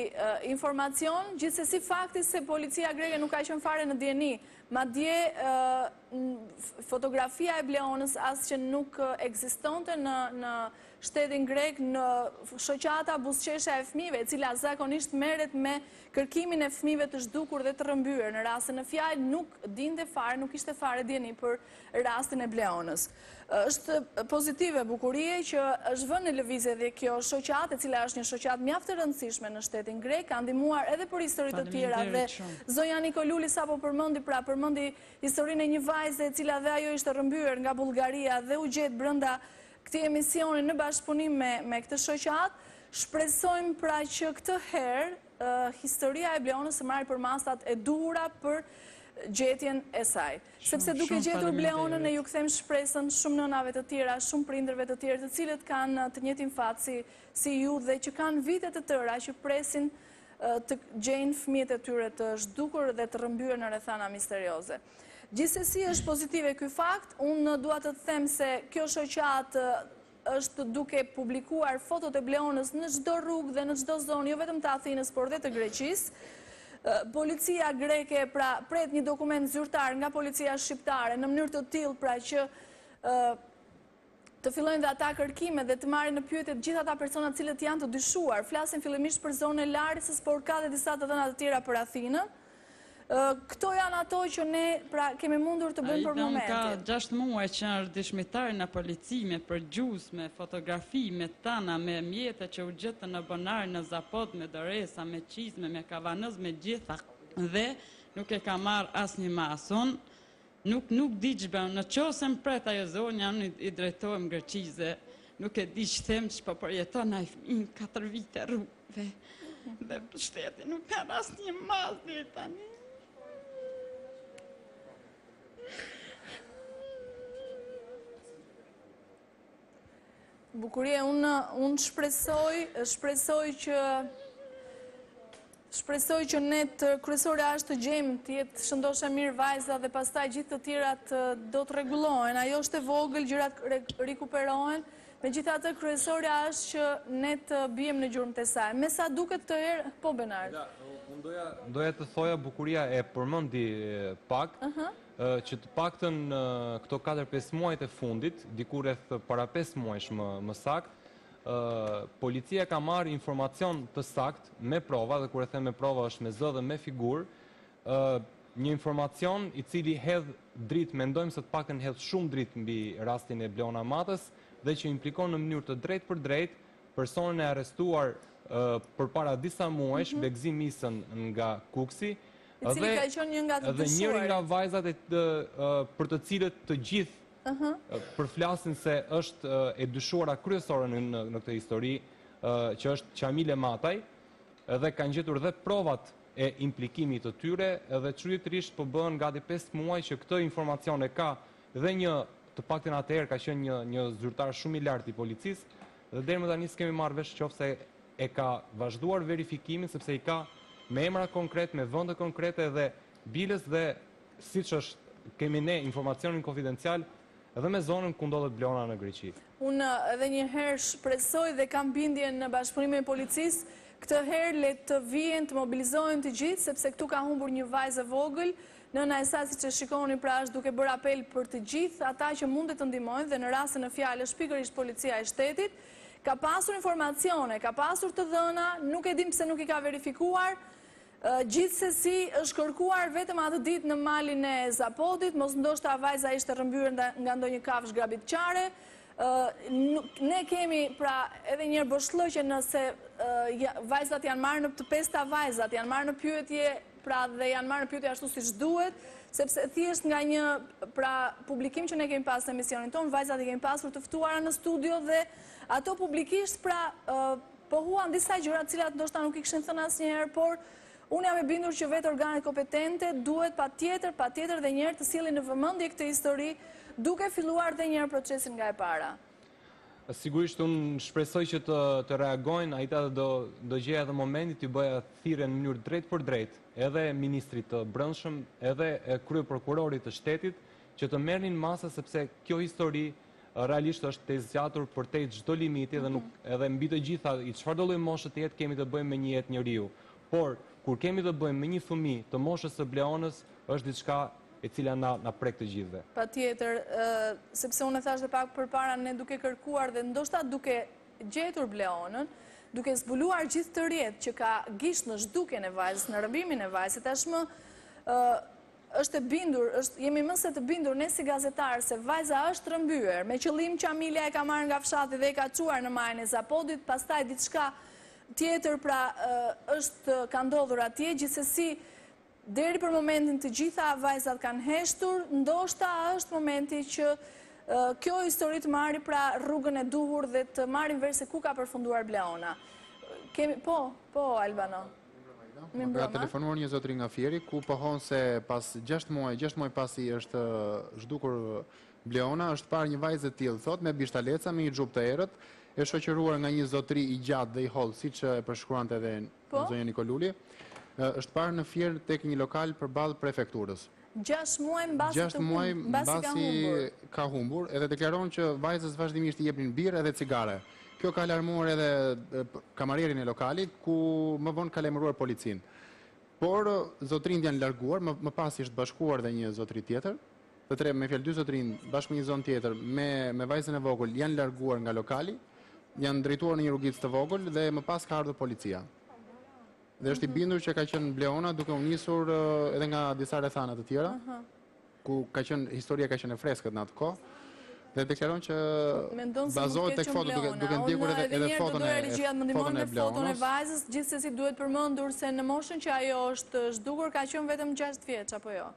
informacion, gjithsesi fakti se policia greke nuk ka qenë fare në dijeni, madje fotografia e Bleonës as që nuk ekzistonte në shtetin grek në shoqata buzëqeshja e fëmijëve e cila zakonisht merret me kërkimin e fëmijëve të zhdukur dhe të rrëmbyer në rastin në fjalë nuk dinte fare nuk kishte fare dijeni për rastin e Bleonës është pozitive bukurie që është vënë në lëvizje dhe kjo shoqatë e cila është një shoqatë mjaft e rëndësishme në shtetin grek ka ndihmuar edhe për histori të tjera dhe zonja Nikoluli sapo përmendi pra përmendi Historinë e një vajze e cila dhe ajo ishte rrëmbyer nga Bullgaria dhe u gjet brenda këtij emisioni në bashkëpunim me këtë shoqatë. Shpresojmë pra që këtë herë historia e Bleonës të marrë përmasat e duhura për gjetjen e saj. Sepse duke gjetur Bleonën ne ju kthejmë shpresën shumë nënave të tjera, shumë prindërve të tjerë të cilët kanë të njëjtin fat si si ju dhe që kanë vite të tëra që presin të gjejnë fëmijët e tyre të zhdukur dhe të rrëmbyer në rrethana misterioze. Gjithsesi është pozitive ky fakt, unë dua të them se kjo shoqatë është duke publikuar fotot e Bleonës në çdo rrugë dhe në çdo zonë, jo vetëm të Athinës, por dhe të Greqisë. Policia greke pra pret një dokument zyrtar nga policia shqiptare në mënyrë të tillë pra që Të fillojnë dhe ata kërkime dhe të marrin në pyetje gjithë ata persona të cilët janë të dyshuar. Flasin fillimisht për zonën e Larisës, por ka dhe disa të dhëna të tjera për Athinën. Këto janë ato që ne pra kemi mundur të bëjmë për momentin. Ai ka gjashtë muaj që është dëshmitar në polici me përgjues, me fotografi, me tana, me mjete që u gjetën në Bonar, në Zapod, me doreza, me çizme, me kavanoza, me gjitha dhe nuk ka marrë asnjë masë. Unë Nuk nuk di ç'bëhet, në qoftë se më pret ajo zonja, unë i drejtohem Greqisë dhe nuk e di ç'them, ç'po përjeton njaj fëmijë katër vite rrugëve. Dhe shteti nuk ka marrë asnjë masë deri tani. Bukurie, unë unë shpresoj, shpresoj që shpresoj që ne kryesorja është të gjejmë të jetë shëndoshë e mirë vajza dhe pastaj gjithë të tjerat do të rregullohen. Ajo është e vogël, gjërat rikuperohen, megjithatë kryesorja është që ne të biem në gjurmët e saj. Me sa duket këtë herë, po Benard. Doja të thoja Bukuria e përmendi pak, Që të paktën këto katër-pesë muajt e fundit, diku rreth para pesë muajsh më saktë, policia ka marrë informacion të saktë, me prova, dhe kur e them me prova është me zë dhe me figurë, një informacion i cili hedh dritë, mendojmë se të paktën hedh shumë dritë mbi rastin e Bleona Matës dhe që implikon në mënyrë të drejtpërdrejtë personin e arrestuar përpara disa muajsh, Begzim Isën nga Kukësi. I cili ka qenë një nga të dyshuarit. Dhe njëri nga vajzat e për të cilët të gjithë përflasin se është e dyshuara kryesore në këtë histori, që është Qamile Mata, dhe kanë gjetur dhe provat e implikimit të tyre, dhe çuditërisht po bëhen gati 5 muaj që këtë informacion e ka dhe një të paktën atëherë ka qenë një zyrtar shumë i lartë i policisë, dhe deri më tani s'kemi marrë vesh qoftë se e ka vazhduar verifikimin sepse i ka me emra konkretë, me vende konkrete dhe biles dhe siç është kemi ne informacionin konfidencial dhe me zonën ku ndodhet Bleona në Greqi. Unë edhe një herë shpresoj dhe kam bindje në bashkëpunimin e policisë, këtë herë le të vihen të mobilizohen të gjithë sepse këtu ka humbur një vajzë e vogël, nëna e saj siç e shikoni pra është duke bërë apel për të gjithë ata që mundet të ndihmojnë dhe në rastin në fjalë është pikërisht policia e shtetit, Ka pasur informacione, ka pasur të dhëna, nuk e dimë pse nuk i ka verifikuar, gjithsesi është kërkuar vetëm atë ditë në malin e Zapodit, mos ndoshta vajza ishte rrëmbyer nga ndonjë kafshë grabitqare, ne kemi pra edhe një herë boshllëqe nëse vajzat janë marrë në, të pesta vajzat janë marrë në pyetje pra dhe janë marrë në pyetje ashtu siç duhet, sepse thjesht nga një pra publikim që ne kemi pas në emisionin tonë, vajzat i kemi pasur të ftuara në studio dhe ato publikisht pra pohuan disa gjëra të cilat ndoshta nuk i kishin thënë asnjëherë, por unë jam e bindur që vetë organet kompetente duhet patjetër, patjetër dhe një herë të sjellin në vëmendje këtë histori duke filluar dhe një herë procesin nga e para. Sigurisht unë shpresoj që të të reagojnë, do gjeja edhe momentin t'i bëja thirrje në mënyrë drejtpërdrejt edhe ministrit të Brendshëm, edhe kryeprokurorit të shtetit që të merrnin masa sepse kjo histori realisht është e zgjatur përtej çdo limiti dhe nuk mhm. edhe mbi të gjitha i çfarëdolloj moshe të jetë kemi të bëjmë me një jetë njeriu. Por kur kemi të bëjmë me një fëmijë të moshës së Bleonës është diçka e cila na na prek të gjithëve. Patjetër, sepse unë e thashë dhe pak përpara, ne duke kërkuar dhe ndoshta duke gjetur Bleonën, duke zbuluar gjithë atë rrjet që ka gisht në zhdukjen e vajzës, në rrëmbimin e vajzës, se tashmë është e bindur, jemi më se të bindur ne si gazetarë se vajza është rrëmbyer, me qëllim Qamilja e ka marrë nga fshati dhe e ka çuar në majën e Zapodit, pastaj diçka tjetër pra është ka ndodhur atje, gjithsesi Deri për momentin të gjitha vajzat kanë heshtur, ndoshta është momenti që kjo histori të marrë pra rrugën e duhur dhe të marrim vesh se ku ka përfunduar Bleona. Kemi, po, po, Albano. Më ka telefonuar një zotri nga Fieri, ku pohon se pas 6 muaj, 6 muaj pasi është zhdukur Bleona, është parë një vajzë e tillë, thotë, me bishtaleca, me një xhup të errët, e shoqëruar nga një zotri i gjatë dhe i hollë, siç e përshkruante edhe Po. Zonja Nikoluli, është parë në Fier tek një lokal përballë prefekturës. Gjashtë muaj mbasi të humb, mbasi ka humbur. Gjashtë muaj mbasi ka humbur, edhe deklaron që vajzës vazhdimisht i jepnin birrë edhe cigare. Kjo ka alarmuar edhe kamarierin e lokalit, ku më vonë ka lajmëruar policinë. Por, zotërinjtë janë larguar, më pas është bashkuar dhe një zotëri tjetër, Të tre, me fjalë dy zotërinj, bashkë me një zonjë tjetër, me, me vajzën e vogël, janë larguar nga lokali, janë drejtuar në një rrugicë të vogël dhe më pas ka ardhur policia. Dhe është i bindur që ka qenë Bleona duke u nisur eh, edhe nga disa rrethana të tjera, ku ka qenë, historia ka qenë e freskët në atë kohë, dhe deklaron që Mendon se mund bazohet të tek ketë foto qenë duke Bleona. duke ndjekur Unë edhe edhe edhe njerë do foton doja e regjia të më ndihmon foton e me foton e Bleonës. vajzës, gjithsesi duhet përmendur se në moshën që ajo është zhdukur ka qenë vetëm 6 vjeç apo jo.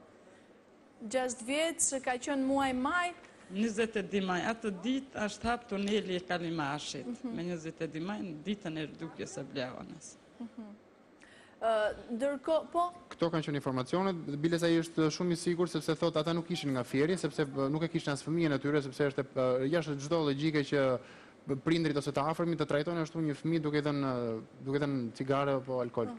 Gjashtë vjeç ka qenë muaj maj. Njëzet e dy maj, atë ditë është hap tuneli i Kalimashit, me njëzet e dy maj, në ditën e zhdukjes së Bleonës. Ndërkohë, po? Këto kanë qenë informacionet, bile se ai është shumë i sigurt sepse thotë ata nuk ishin nga Fieri, sepse nuk e kishin as fëmijën e tyre, sepse është jashtë çdo logjike që prindërit ose të afërmit të trajtojnë ashtu një fëmijë duke i dhënë duke i dhënë cigare apo alkool.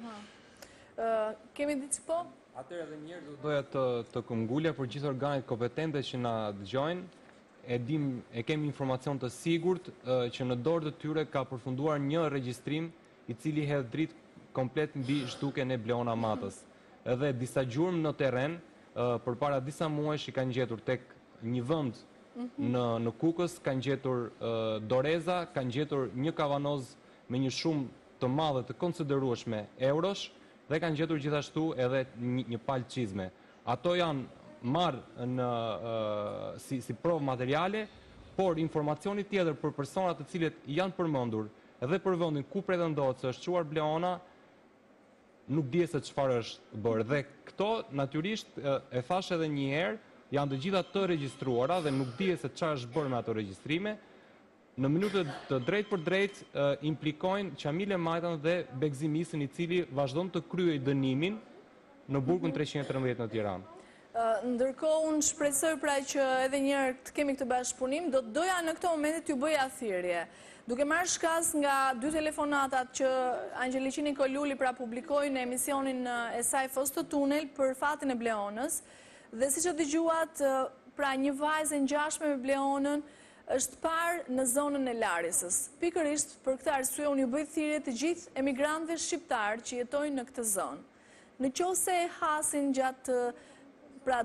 Kemi diçka? Atëherë edhe një herë do doja të të këmbëngulja për gjithë organet kompetente që na dëgjojnë. E dimë, e kemi informacion të sigurt që në dorë të tyre ka përfunduar një regjistrim i cili hedh dritë komplet mbi zhdukjen e Bleona Matës. Edhe disa gjurmë në terren përpara disa muajsh i kanë gjetur tek një vend në në Kukës, kanë gjetur doreza, kanë gjetur një kavanoz me një shumë të madhe të konsiderueshme eurosh, Dhe kanë gjetur gjithashtu edhe një palë çizme. Ato janë marrë në si provë materiale, por informacionit tjetër për personat të cilët janë përmendur dhe për vendin ku pretendohet se është çuar Bleona nuk dihet se çfarë është bërë. Dhe këto natyrisht e thashë edhe një herë janë të gjitha të regjistruara dhe nuk dihet se çfarë është bërë me ato regjistrime, Në mënyrë të drejtpërdrejtë implikojnë Qamile Majtan dhe Behxhet Misën i cili vazhdon të kryejë dënimin në burgun treqind e trembëdhjetë në Tiranë. Ndërkohë unë shpresoj pra që edhe një herë të kemi këtë bashkëpunim, do të doja në këto momente t'ju bëja thirrje. Duke marrë shkas nga dy telefonatat që Angjeliqi Nikoluli pra publikoi në emisionin e saj Fos sto Tunel për fatin e Bleonës dhe siç e dëgjuat pra një vajzë e ngjashme me Bleonën Është parë në zonën e Larisës. Pikërisht për këtë arsye unë ju bëj thirrje të gjithë emigrantëve shqiptarë që jetojnë në këtë zonë. Në qoftë se e hasin gjatë pra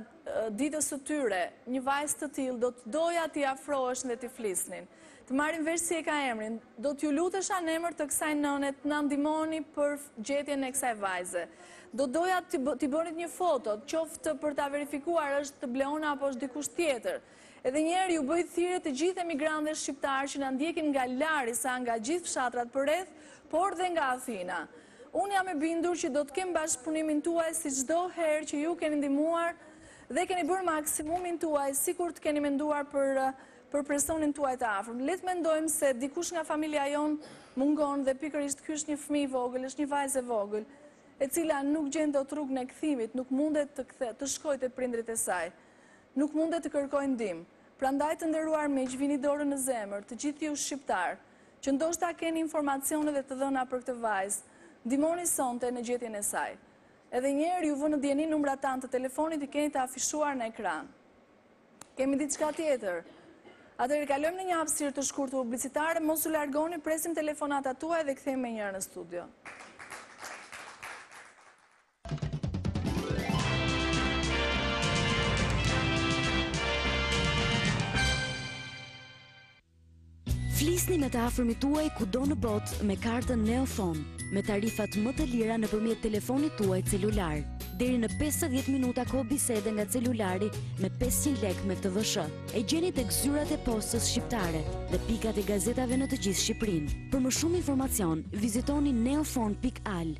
ditës së tyre një vajzë të tillë, do të doja t'i afroheshin dhe t'i flisnin. Të marrim vesh si e ka emrin. Do t'ju lutesha në emër të kësaj nëne të na ndihmoni për gjetjen e kësaj vajze. Do doja t'i bënit një foto, qoftë për ta verifikuar është Bleona apo është dikush tjetër. Edhe një herë ju bëj thirrje të gjithë emigrantëve shqiptarë që na ndjekin nga Larisa, nga gjithë fshatrat përreth, por dhe nga Athina. Unë jam e bindur që do të kemi bashkëpunimin tuaj si çdo herë që ju keni ndihmuar dhe keni bërë maksimumin tuaj sikur të keni menduar për për personin tuaj të afërm. Le të mendojmë se dikush nga familja jonë mungon dhe pikërisht ky është një fëmijë i vogël, është një vajzë e vogël, e cila nuk gjen dot rrugën e kthimit, nuk mundet të shkojë te prindërit e saj. Nuk mundet të kërkojë ndihmë. Prandaj të nderuar miq vini dorën në zemër, të gjithë ju shqiptarë, që ndoshta keni informacione dhe të dhëna për këtë vajzë, ndihmoni sonte në gjetjen e saj. Edhe një herë ju vë në dijeni numrat tanë të telefonit i keni të afishuar në ekran. Kemi diçka tjetër. Atëherë kalojmë në një hapësirë të shkurtë publicitare, mos u largoni, presim telefonatat tuaja dhe kthehemi menjëherë në studio. Flisni me të afërmit tuaj kudo në botë me kartën Neofon, me tarifat më të lira nëpërmjet telefonit tuaj celular. Deri në 50 minuta kohë bisede nga celulari me 500 lekë me TVSH. E gjeni tek zyrat e postës shqiptare dhe pikat e gazetave në të gjithë Shqipërinë. Për më shumë informacion, vizitoni neofon.al.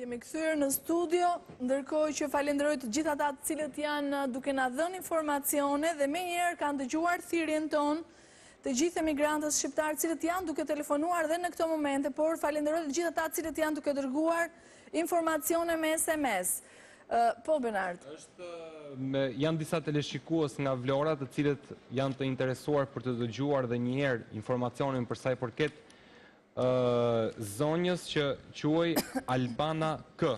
Jemi kthyer në studio, ndërkohë që falenderoj të gjithë ata të cilët janë uh, duke na dhënë informacione dhe menjëherë kanë dëgjuar thirrjen tonë të gjithë emigrantët shqiptarë të cilët janë duke telefonuar dhe në këto momente, por falenderoj të gjithë ata të cilët janë duke dërguar nështë. Informacione me sms. Po Benard. Ëë, janë disa teleshikues nga Vlora të cilët janë të interesuar për të dëgjuar edhe një herë informacionin për sa i përket zonjës që quhej Albana K.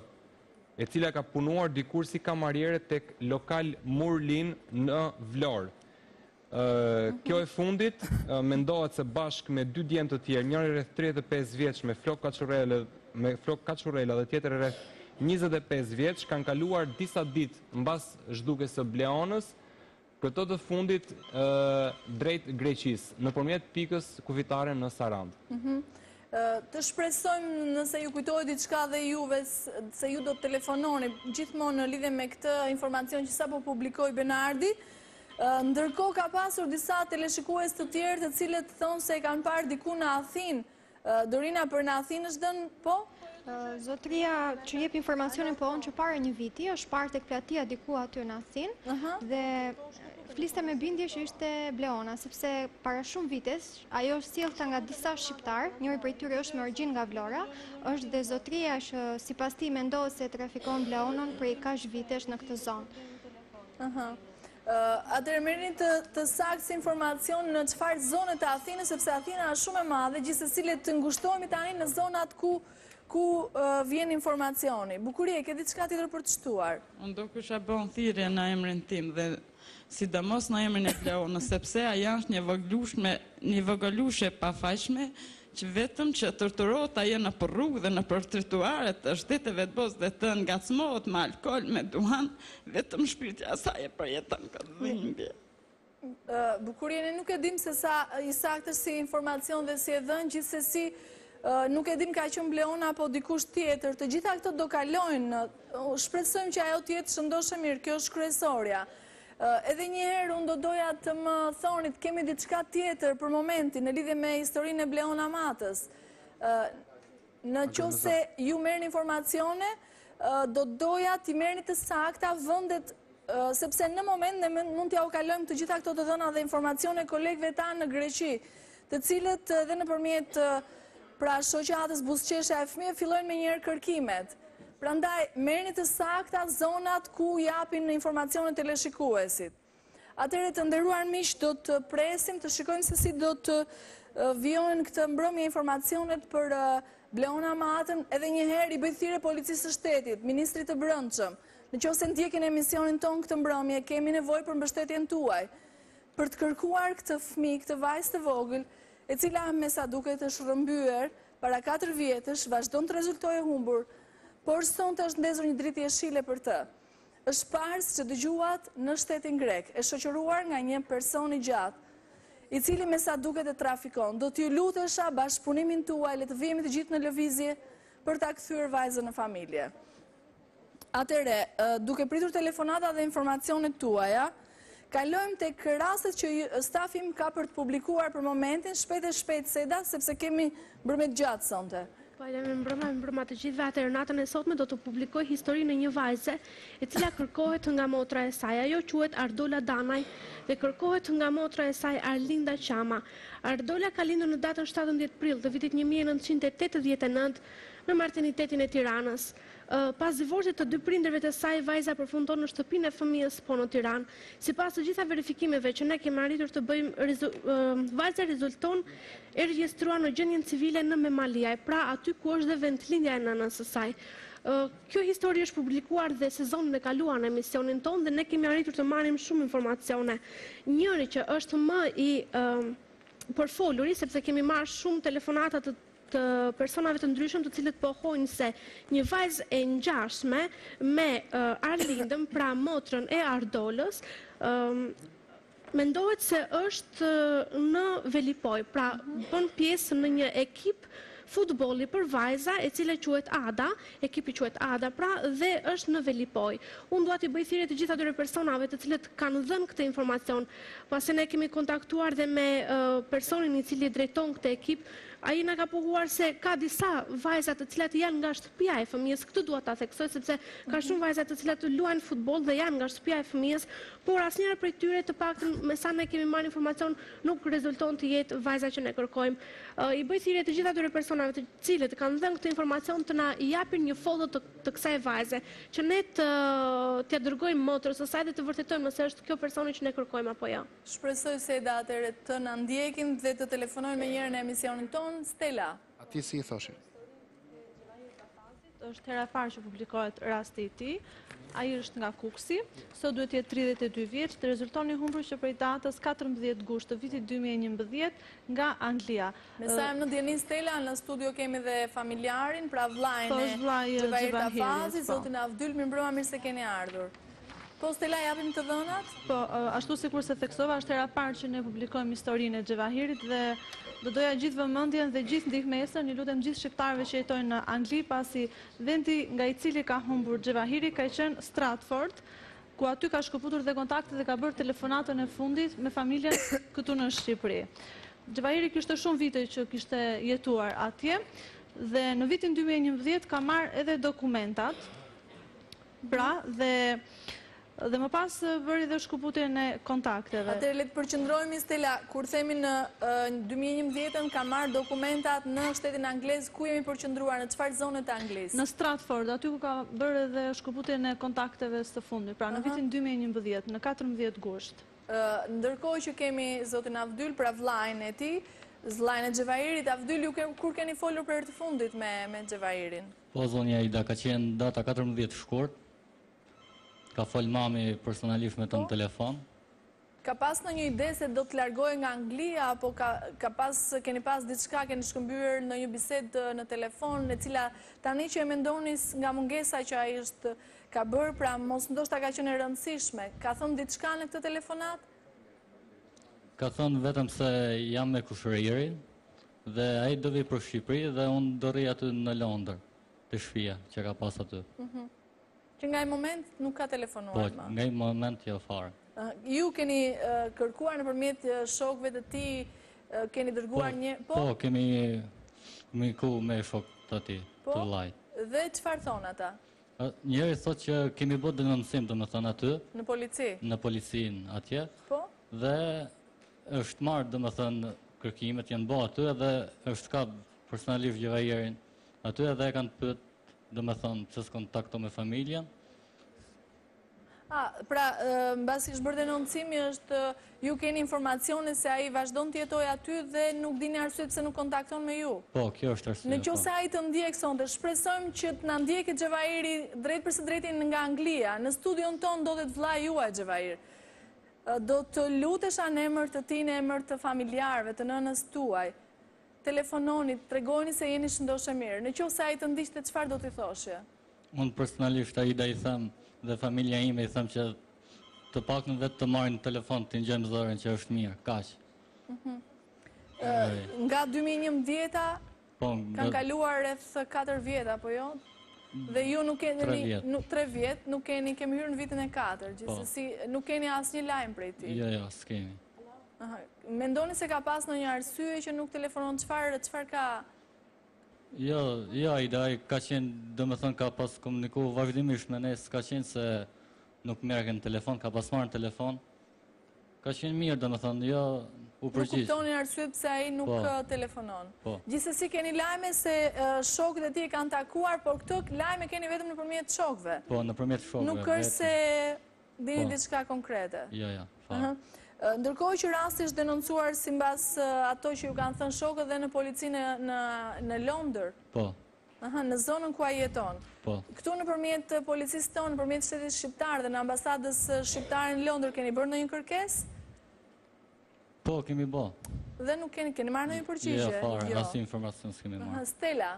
E cila ka punuar dikur si kamariere tek Lokal Murlin në Vlorë. Kjo e fundit mendohet se bashkë me dy djem të tjerë, njëri rreth tridhjetë e pesë vjeç me flokë kaçurrele me flokë kaçurrela dhe tjetri rreth njëzet e pesë vjeç kanë kaluar disa ditë mbas zhdukjes së Bleonës, këto të fundit drejt Greqisë, nëpërmjet pikës kufitare në Sarandë. Të shpresojmë nëse ju kujtohet diçka dhe juve dhe ju do të telefononi gjithmonë në lidhje me këtë informacion që sapo publikoi Benardi. Ndërkohë ka pasur disa teleshikues të tjerë të cilët thonë se e kanë parë diku në Athinë. Dorina për në Athinë është dënë, po? Zotria që jep informacionin pohon që para një viti, është parë tek platia diku aty në Athinë, dhe fliste me bindje që ishte Bleona, sepse para shumë vitesh, ajo është sjellë nga disa shqiptarë, njëri prej tyre është me origjinë nga Vlora, është dhe zotria që sipas tij mendohet se e trafikon Bleonën prej kaq vitesh në këtë zonë. Atëherë merreni të saktë si informacion në çfarë zone të Athinës, sepse Athina është shumë e madhe, gjithsesi le të ngushtohemi tani në zonat ku vjen informacioni. Bukurie, ke diçka tjetër për të shtuar? Unë do kisha bon thirrje në emrin tim dhe sidomos në emrin e Bleonës, sepse ajo është një vogëlushe e pafajshme, Që vetëm që torturohet ajo nëpër rrugë dhe nëpër trotuare të shteteve të botës dhe të ngacmohet me alkool, me duhan, vetëm shpirti i asaj e përjeton këtë dhimbje. Bukurie, ne nuk e dimë se sa i saktë është si informacion dhe si e dhënë, gjithsesi nuk e dimë ka qenë Bleona apo dikush tjetër. Të gjitha këto do kalojnë, shpresojmë që ajo të jetë shëndoshë e mirë, kjo është kryesorja. Edhe një herë unë do doja të më thonit kemi diçka tjetër për momentin në lidhje me historinë e Bleona Matës. Në qoftë se ju merrni informacione, do doja t'i merrni të sakta vendet sepse në moment ne mund t'jua kalojmë të gjitha këto të dhëna dhe informacione kolegëve tanë në Greqi. të cilët edhe nëpërmjet pra shoqatës Buzëqeshja e Fëmijës fillojnë menjëherë kërkimet. Prandaj merrni të sakta zonat ku japin informacione teleshikuesit. Atëherë të nderuar miq do të presim të shikojmë se si do të vijojnë këtë mbrëmje informacionet për Bleona Matën edhe një herë i bëj thirrje Policisë së Shtetit, Ministrit të Brendshëm, në qoftë se ndjekin emisionin tonë këtë mbrëmje kemi nevojë për mbështetjen tuaj. për të kërkuar këtë fëmijë, këtë vajzë të vogël, e cila me sa duket është rrëmbyer para 4 vjetësh, vazhdon të rezultojë e humbur, por sonte është ndezur një dritë jeshile për të. Është parë siç e dëgjuat në shtetin grek, e shoqëruar nga një person i gjatë, i cili me sa duket e trafikon. Do t'ju lutesha bashkëpunimin tuaj, le të vihemi të gjithë në lëvizje për ta kthyer vajzën në familje. Atëherë, duke pritur telefonata dhe informacionet tuaja, kalojmë te rastet që stafi im ka për të publikuar për momentin, shpejt e shpejt Seda, sepse kemi mbrëmje të gjatë sonte. Po edhe mirëmbrëma, mirëmbrëma të gjithëve, atëherë natën e sotme do të publikoj historinë e një vajze, e cila kërkohet nga motra e saj. Ajo quhet Ardola Danaj dhe kërkohet nga motra e saj Arlinda Qama. Ardola ka lindur në datën 17 prill të vitit 1989 Në maternitetin e Tiranës. Pas divorcit të dy prindërve të saj, vajza përfundon në shtëpinë e fëmijës po në Tiranë. Sipas të gjitha verifikimeve që ne kemi arritur të bëjmë, vajza rezulton e regjistruar në gjendjen civile në Memaliaj, pra aty ku është dhe vendlindja e nënës së saj. Kjo histori është publikuar dhe sezonin e kaluar në emisionin tonë dhe ne kemi arritur të marrim shumë informacione. Njëri që është më i përfoluri, sepse kemi marrë shumë telefonata të të personave të ndryshëm të cilët pohojnë se një vajzë e ngjashme me Arlindën, pra motrën e Ardolës, mendohet se është në Velipojë, pra bën pjesë në një ekip futbolli për vajza e cila quhet Ada, ekipi quhet Ada pra dhe është në Velipojë. Unë dua t'i bëj thirrje të gjithë atyre personave të cilët kanë dhënë këtë informacion, pasi ne kemi kontaktuar dhe me personin i cili drejton këtë ekip, Ai na ka pohuar se ka disa vajza të cilat janë nga shtëpia e fëmijës, këtë dua ta theksoj sepse ka shumë vajza të cilat luajnë futboll dhe janë nga shtëpia e fëmijës, por asnjëra prej tyre, të paktën me sa ne kemi marrë informacion, nuk rezulton të jetë vajza që ne kërkojmë. I bëj thirrje të gjithë atyre personave të cilët kanë dhënë këtë informacion të na japin një foto të kësaj vajze, që ne t'ia dërgojmë motrës së saj dhe të vërtetojmë nëse është kjo personi që ne kërkojmë apo jo. Shpresoj se edhe atëherë të na ndjekin dhe të telefonojnë menjëherë në emisionin tonë. Stella. Është hera e parë që publikohet rasti i tij. Ai është nga Kukësi, sot duhet të jetë 32 vjeç, dhe rezulton i humbur që prej datës 14 gusht të vitit 2011 nga Anglia. Me sa jam në dijeni Stella, në studio kemi dhe familjarin, pra vëllain e Xhevahir Tafazi, zotin Avdyl, mirëmbrëma, mirë se keni ardhur. Po Stella japim të dhënat? Po, ashtu sikur se theksova, është hera parë që ne publikojmë historinë e Xhevahirit dhe do doja gjithë vëmendjen dhe gjithë ndihmesën, i lutem gjithë shqiptarëve që jetojnë në Angli, pasi vendi nga i cili ka humbur Xhevahiri ka qenë Stratford, ku aty ka shkëputur dhe kontaktet dhe ka bërë telefonatën e fundit me familjen këtu në Shqipëri. Xhevahiri kishte shumë vite që kishte jetuar atje dhe në vitin 2011 ka marrë edhe dokumentat Pra, dhe dhe më pas bëri dhe shkëputjen e kontakteve. Atëherë le të përqendrohemi Stella, kur themi në dy mijë e njëmbëdhjetën ka marrë dokumentat në shtetin anglez, ku jemi përqendruar, në çfarë zone të Anglisë? Në Stratford, aty ku ka bërë edhe shkëputjen e kontakteve së fundmi, pra në vitin dy mijë e njëmbëdhjetë, në katërmbëdhjetë gusht. Ndërkohë që kemi zotin Avdyl, pra vëllain e tij, vëllain e Xhevahirit, Avdyl, ju kur keni folur për herë të fundit me Xhevahirin? Po zonja Aida ka qenë data katërmbëdhjetë shkurt ka fol mami personalisht me të në telefon. Ka pas ndonjë ide se do të largohej nga Anglia apo ka pas keni pas diçka keni shkëmbyer ndonjë bisedë në telefon e cila tani që e mendoni nga mungesa që ai është ka bërë pra mos ndoshta ka qenë e rëndësishme ka thënë diçka në këtë telefonatë? Ka thonë vetëm se jam me kushëririn Dhe ai do vijë për Shqipëri dhe unë do rri aty në Londër, te shpia që ka pas aty. Mhm. Që nga ai moment nuk ka telefonuar po, më. Po, nga ai moment jo fare. Ju keni kërkuar nëpërmjet shokëve të tij, keni dërguar po, një, po? Po, kemi kemi ku me shokë të tij, po, të vllait. Dhe çfarë thonë ata? Njëri thotë që kemi bërë denuncim, domethënë aty. Në polici. Në policinë atje. Po. Dhe Është marrë domethënë kërkimet janë bërë aty edhe është kap personalisht Xhevairin aty edhe e kanë pyet domethënë pse s'kontakton me familjen. A, pra, mbasi është bërë denoncimi është ju keni informacione se ai vazhdon të jetojë aty dhe nuk dini arsye pse nuk kontakton me ju. Po, kjo është arsye. Në qoftë po. se ai të ndjek sonte, shpresojmë që të na ndjekë Xhevairi drejtpërsëdrejti nga Anglia. Në studion tonë ndodhet vllai juaj Xhevair. Do të lutesha në emër të tij, në emër të familjarëve, të nënës tuaj. Telefononi, tregojini se jeni shëndoshë e mirë. Në qoftë se ai të ndiqte, çfarë do t'i thoshje? Unë personalisht Aida i them dhe familja ime i them që të paktën vetë të marri n'telefon, t'i ngjojmë zërin që është mirë, kaq. Nga dy mijë e njëmbëdhjetë-a, Po, kanë kaluar rreth eh, katër vjet apo jo? Dhe ju nuk keni Tre vjet. nuk tre vjet, nuk keni kemi hyrë në vitin e katërt, gjithsesi nuk keni asnjë lajm prej tij. jo, jo, s'kemi. Aha. Mendoni se ka pas ndonjë arsye që nuk telefonon çfarë çfarë ka Jo, jo, Aida, ai ka qenë, domethënë, ka pas komuniku vazhdimisht me ne, s'ka qenë se nuk merrke në telefon, ka pas marrë në telefon, Ka qenë mirë, domethënë, jo u përgjithë. Nuk kuptoni arsye pse ai nuk po. uh, telefonon. Po. Gjithsesi keni lajme se uh, shokët e tij e kanë takuar, por këto lajme keni vetëm nëpërmjet shokëve. Po, nëpërmjet shokëve. Nuk është se dini po. diçka konkrete. Jo, jo, fare. Ndërkohë që rasti është denoncuar simbas asaj që ju kanë thënë shokët dhe në policinë në Londër. Po. Aha, në zonën ku ai jeton. Po. Këtu nëpërmjet policisë tonë, nëpërmjet shtetit shqiptar dhe në ambasadës shqiptare në Londër, keni bërë ndonjë kërkesë? Po, kemi bo. Dhe nuk keni, keni marrë ndonjë përgjigje? Jo, fare, jo. as informacion s'kemi marrë. Stela?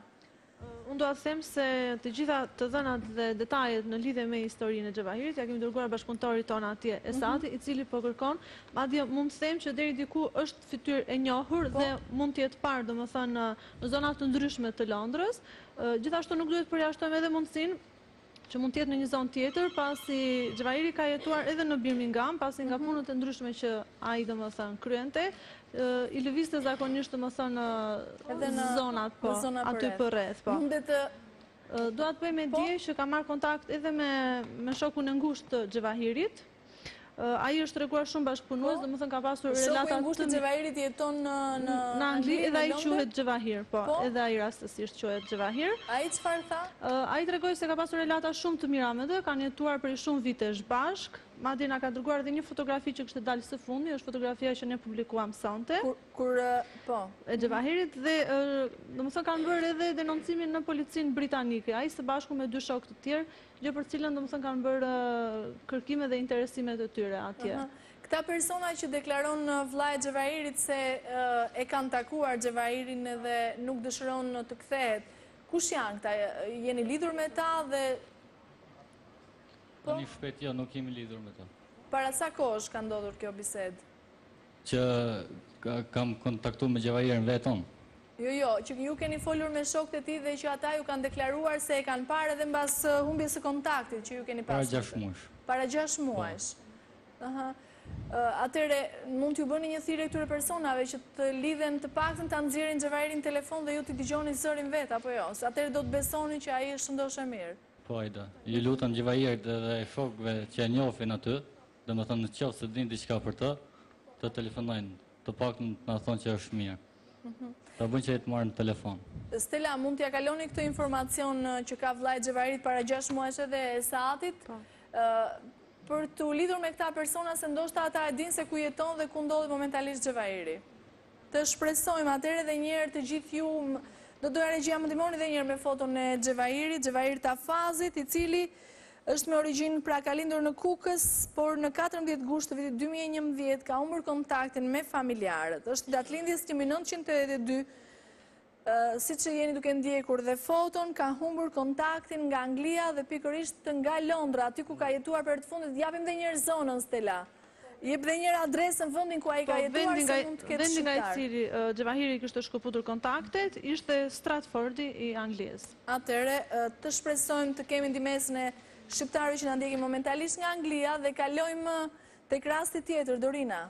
Unë dua të them se të gjitha të dhënat dhe detajet në lidhe me historinë e Xhevairit, ia kemi dërguar bashkëpunëtorit tonë atje mhm. Esatit, i cili po kërkon, madje mund të them që deri diku është fytyrë e njohur dhe mund të jetë parë domethënë në zona të ndryshme të Londrës. Gjithashtu nuk duhet të përjashtojmë edhe mundësinë që mund të jetë në një zonë tjetër, pasi Xhevairi ka jetuar edhe në Birmingham, pasi nga mhm. punët e ndryshme që ai domethënë kryente, ai lëvizte zakonisht domethënë edhe në zonat po, aty përreth po. Mundet të Dua të bëj me po. dije që ka marrë kontakt edhe me shokun e ngushtë të Xhevairit, Ai është treguar shumë bashkëpunues, po, domethënë ka pasur po, relatat të... Shoku i ngushtë i Xhevairit jeton në, në, në Angli edhe ai quhet Xhevair, po, po, edhe ai rastësisht quhet Xhevair. Ai çfarë tha? Ai tregoi se ka pasur relata shumë të mira me të, kanë jetuar prej shumë vitesh bashkë, madje na ka dërguar dhe një fotografi që kishte dalë së fundi, është fotografia që ne publikuam sonte. Kur, kur, po. E Xhevairit dhe, domethënë kanë bërë edhe denoncimin në policinë britanike, ai së bashku me dy shokë të tjerë, Gjë për cilën domethënë kanë bërë kërkime dhe interesimet e tyre atje. Këta persona që deklaron vëllai i Xhevahirit se e kanë takuar Xhevahirin dhe nuk dëshiron të kthehet, kush janë këta? Jeni lidhur me ta dhe Tani shpejt jo, nuk jemi lidhur me ta. Para sa kohësh ka ndodhur kjo bisedë? Që kam kontaktuar me Xhevahirin vetë unë. Jo, jo, që ju keni folur me shokët e tij dhe që ata ju kanë deklaruar se e kanë parë edhe mbas humbjes së kontaktit që ju keni pasur. Para gjashtë muajsh. Para gjashtë muajsh. Aha. Atëre, mund t'ju bëni një thirrje këtyre personave që të lidhen të paktën ta nxjerrin Xhevahirin në telefon dhe ju t'i dëgjoni zërin vetë apo jo? Se atëre do të besoni që ai është shëndoshë e mirë. Po Aida, ju lutem Xhevahirit dhe shokëve që e njohin aty, domethënë në qoftë se dinë diçka për të, të telefonojnë, të paktën të na thonë që është mirë. Ta bën që të marrë në telefon. Stella, mund t'ia kaloni këtë informacion që ka vëllai i Xhevahirit para 6 muajsh edhe Esatit? Po. Për t'u lidhur me këta persona se ndoshta ata e dinë se ku jeton dhe ku ndodhet momentalisht Xhevahiri. Të shpresojmë atëherë edhe një herë të gjithë ju. Do doja regjia më ndihmoni dhe një herë me foton e Xhevahirit, Xhevahir Tafazit, i cili Është me origjinë pra ka lindur në Kukës, por në katërmbëdhjetë gusht të vitit dy mijë e njëmbëdhjetë ka humbur kontaktin me familjarët. Është i datëlindjes një mijë e nëntëqind e tetëdhjetë e dy. Siç e jeni duke ndjekur dhe foton, ka humbur kontaktin nga Anglia dhe pikërisht nga Londra, aty ku ka jetuar për herë të fundit. Japim dhe një herë zonën, Stella. Jep dhe një herë adresën, vendin ku ai ka, po, jetuar se mund të ketë shqiptarë. Vendi nga i cili Xhevahiri kishte shkëputur kontaktet, ishte Stratfordi i Anglisë. Atëherë, të shpresojmë të kemi ndihmesën e shqiptarëve që na ndjekin momentalisht nga Anglia dhe kalojmë tek rasti tjetër, Dorina.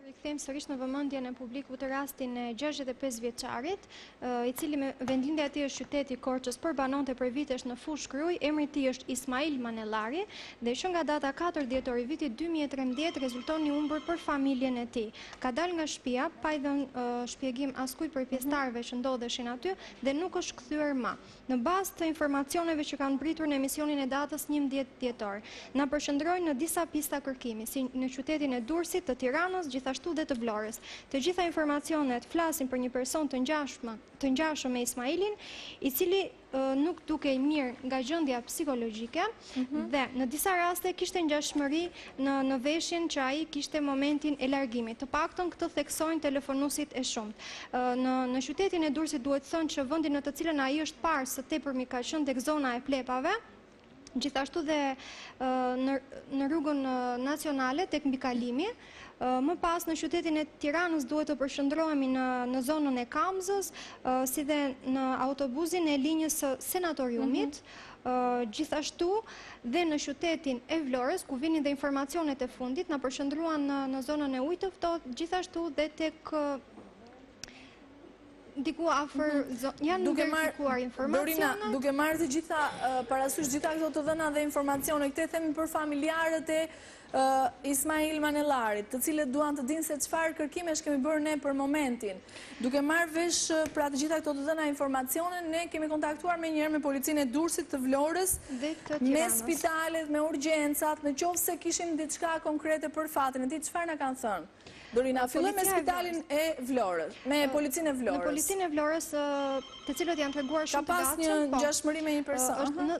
Të rikthejmë sërish në vëmendjen e publikut rastin e 65 vjeçarit, i cili me vendlindja e tij është qyteti i Korçës, por banonte prej vitesh në Fushë Krujë, emri i tij është Ismail Manelari dhe që nga data katër dhjetor i vitit dy mijë e trembëdhjetë rezulton i humbur për familjen e tij. Ka dalë nga shpia pa i dhënë shpjegim askujt prej pjesëtarëve që ndodheshin aty dhe nuk është kthyer ma. Në bazë të informacioneve që kanë mbërritur në emisionin e datës njëmbëdhjetë dhjetor, na përqendrojnë në disa pista kërkimi, si në qytetin e Durrësit, të Tiranës, gjithashtu dhe të Vlorës. Të gjitha informacionet flasin për një person të ngjashme të ngjashëm me Ismailin, i cili nuk dukej mirë nga gjendja psikologjike. Dhe, në disa raste, kishte ngjashmëri në, në veshjen që ai kishte momentin e largimit. Të paktën këtë theksojnë telefonuesit e shumtë. Në, në qytetin e Durrësit duhet thënë që vendi në të cilën ai është parë së tepërmi ka qenë tek zona e Plepave, gjithashtu dhe në, në rrugën nacionale tek mbikalimi. Më pas në qytetin e Tiranës duhet të përqendrohemi në, në zonën e Kamzës, si dhe në autobusin e linjës së sanatoriumit. Mm -hmm Gjithashtu dhe në qytetin e Vlorës, ku vinin dhe informacionet e fundit, na përqendruan në zonën e Ujit të Ftohtë, gjithashtu dhe tek diku afër mhm. janë duke marrë informacionet. duke marrë të gjitha parasysh gjithë këto të dhëna dhe informacione, këtë e themi për familjarët e Ismail Manellarit, të cilët duan të dinë se çfarë kërkimesh kemi bërë ne për momentin. Duke marrë vesh pra të gjitha këto të dhëna informacione, ne kemi kontaktuar menjëherë me policinë e Durrësit të Vlorës, me spitalet, me urgjencat, në qoftë se kishin diçka konkrete për fatin e tij, çfarë na kanë thënë? Dorina, fillojmë me spitalin e Vlorës, me policinë e Vlorës. Me policinë e Vlorës, të cilët janë treguar shumë të gatshëm. Ka pas një po. ngjashmëri me një person.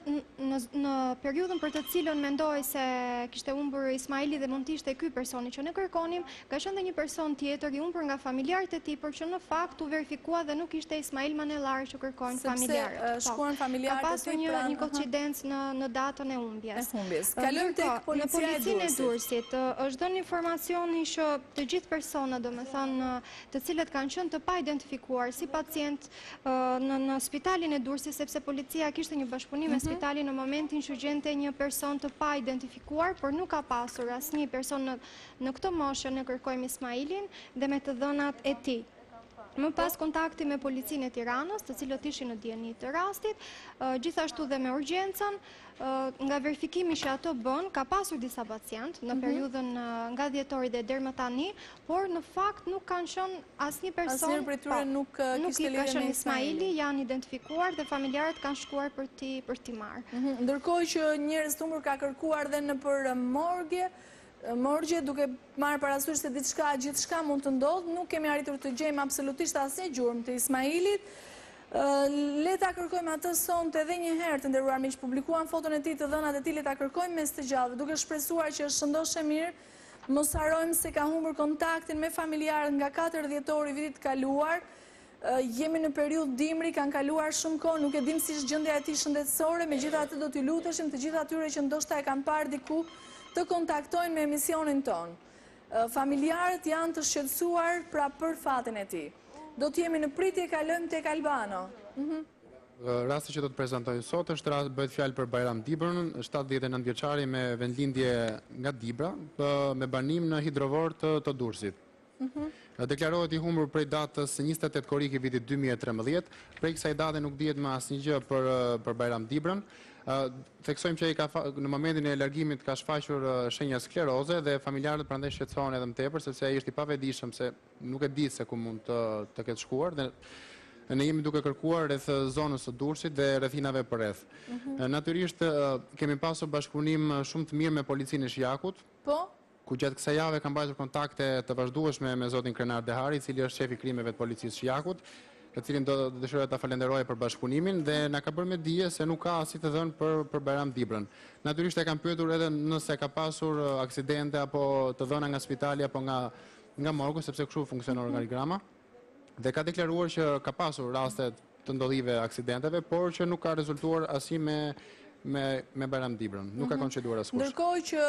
Në periudhën për të cilën mendohej se kishte humbur Ismaili dhe mund të ishte ky personi që ne kërkonim, ka qenë dhe një person tjetër i humbur nga familjarët e tij, por që në fakt u verifikua dhe nuk ishte Ismail Manellari që kërkojnë familjarët. Sepse po. shkuan familjarët e tij pranë. Ka pasur një koincidencë në datën e e humbjes. Kalojmë tek policia e Durrësit. Në policinë e Durrësit, është dhënë informacioni që të gjithë personët, domethënë, të cilët kanë qenë të paidentifikuar si pacientë në spitalin e Durrësit, sepse policia kishte një bashkëpunim me mhm. spitalin në momentin që gjente një person të paidentifikuar, por nuk ka pasur asnjë person në këtë moshë që ne kërkojmë Ismailin dhe me të dhënat e tij. Më pas kontakti me policinë e Tiranës, të cilët ishin në dijeni të rastit, gjithashtu dhe me urgjencën, nga verifikimi që ato bënë, ka pasur disa pacientë në mhm. periudhën nga dhjetori dhe deri më tani, por në fakt nuk kanë qenë asnjë person. Asnjë prej tyre po, nuk kishte lidhje me Ismailin. Nuk Ismaili janë identifikuar dhe familjarët kanë shkuar për t'i për t'i marrë. Mhm, ndërkohë që Njerëz të Humbur ka kërkuar dhe nëpër morgje, Morgje, duke marrë parasysh se diçka, gjithçka mund të ndodhë, nuk kemi arritur të gjejmë absolutisht asnjë gjurmë të Ismailit. Le ta kërkojmë atë sonte edhe një herë të nderuar miq, publikuan foton e tij të dhënat e tij, le ta kërkojmë mes të gjallëve, duke shpresuar që është shëndoshë e mirë, mos harrojmë se ka humbur kontaktin me familjarët nga 4 dhjetori i vitit të kaluar, Jemi në periudhë dimri, kanë kaluar shumë kohë, nuk e dimë si është gjendja e tij shëndetësore, megjithatë do t'u luteshim të gjithë atyre që ndoshta e kanë parë diku, të kontaktojnë me emisionin tonë. Familjarët janë të shqetësuar pra për fatin e tij. Do të jemi në pritje, kalojmë tek Albano. Rasti që do të prezantoj sot është rast bëhet fjalë për Bajram Dibrën, shtatëdhjetë e nëntë vjeçarin me vendlindje nga Dibra, me banim në Hidrovor të Durrësit. deklarohet i humbur prej datës njëzet e tetë korrik i vitit dy mijë e trembëdhjetë. Prej kësaj date nuk dihet më asnjë gjë për për Bajram Dibrën. Theksojmë që ai ka në momentin e largimit ka shfaqur shenja skleroze dhe familjarët prandaj shqetësohen edhe më tepër sepse ai është i pavetëdijshëm se nuk e di se ku mund të të ketë shkuar dhe ne jemi duke kërkuar rreth zonës së Durrësit dhe rrethinave përreth. Natyrisht kemi pasur bashkëpunim shumë të mirë me Policinë e Shijakut. Po. ku gjatë kësaj jave kam mbajtur kontakte të vazhdueshme me zotin Krenar Dehari, i cili është shefi i krimeve të Policisë së Shijakut, të cilin do të dëshiroja ta falënderoja për bashkëpunimin dhe na ka bërë me dije se nuk ka asnjë të dhënë për për Bajram Dibrën. Natyrisht e kam pyetur edhe nëse ka pasur aksidente apo të dhëna nga spitali apo nga nga morgu, sepse kështu funksionon organigrama. dhe ka deklaruar që ka pasur raste të ndodhive aksidenteve, por që nuk ka rezultuar asnjë me me Bajram Dibrën. Nuk ka mhm. koinciduar askush. Ndërkohë që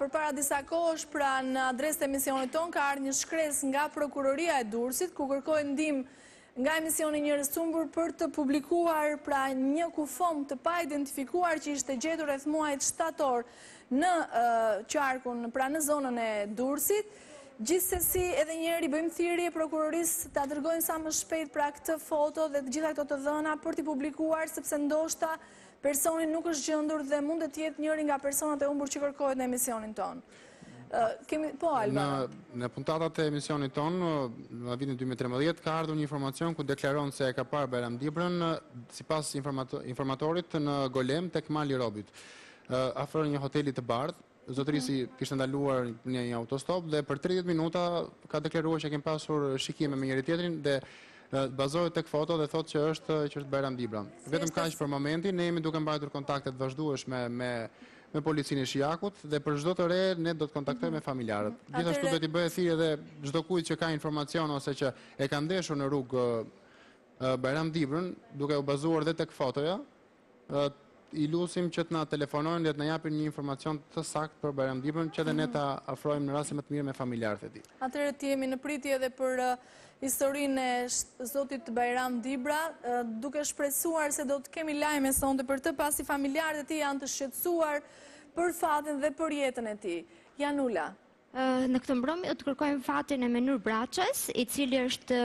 përpara disa kohësh pra në adresë të emisionit tonë ka ardhur një shkresë nga prokuroria e Durrësit, ku kërkojnë ndihmë nga emisioni Njerëz të Humbur për të publikuar pra një kufomë të paidentifikuar që ishte gjetur rreth muajit shtator në qarkun pra në zonën e Durrësit. Gjithsesi edhe një herë i bëjmë thirrje prokurorisë ta dërgojnë sa më shpejt pra këtë foto dhe të gjitha këto të dhëna për t'i publikuar sepse ndoshta personi nuk është gjendur dhe mund të jetë njëri nga personat e humbur që kërkohet në emisionin tonë. Kemi, po Alba. Në, në puntatat e emisionit tonë, në vitin 2013, ka ardhur një informacion ku deklaron se e ka parë Bajram Dibrën, sipas informatorit në Golem, tek Mali i Robit. afër një hoteli të bardhë. Zotëria kishte ndaluar në një autostop dhe për 30 minuta ka deklaruar që kanë pasur shikime me njëri tjetrin dhe bazohet tek foto dhe thotë që është që është Bajram Dibra. Vetëm kaq për momentin, ne jemi duke mbajtur kontakte të vazhdueshme me me policinë e Shijakut dhe për çdo të re ne do të kontaktojmë me familjarët. Gjithashtu do t'i bëja thirrje edhe çdokujt që ka informacion ose që e ka ndeshur në rrugë Bajram Dibrën, duke u bazuar dhe tek fotoja, I lusim që të na telefonojnë dhe të na japin një informacion të saktë për Bajram Dibrën, që dhe ne ta afrojmë në rastin më të mirë me familjarët e tij. Atëherë të jemi në pritje edhe për historinë e zotit Bajram Dibra, duke shpresuar se do të kemi lajme sonte për të, pasi familjarët e tij janë të shqetësuar për fatin dhe për jetën e tij. Janula. Në këtë mbrëmje do të kërkojmë fatin e Menur Braçes, i cili është,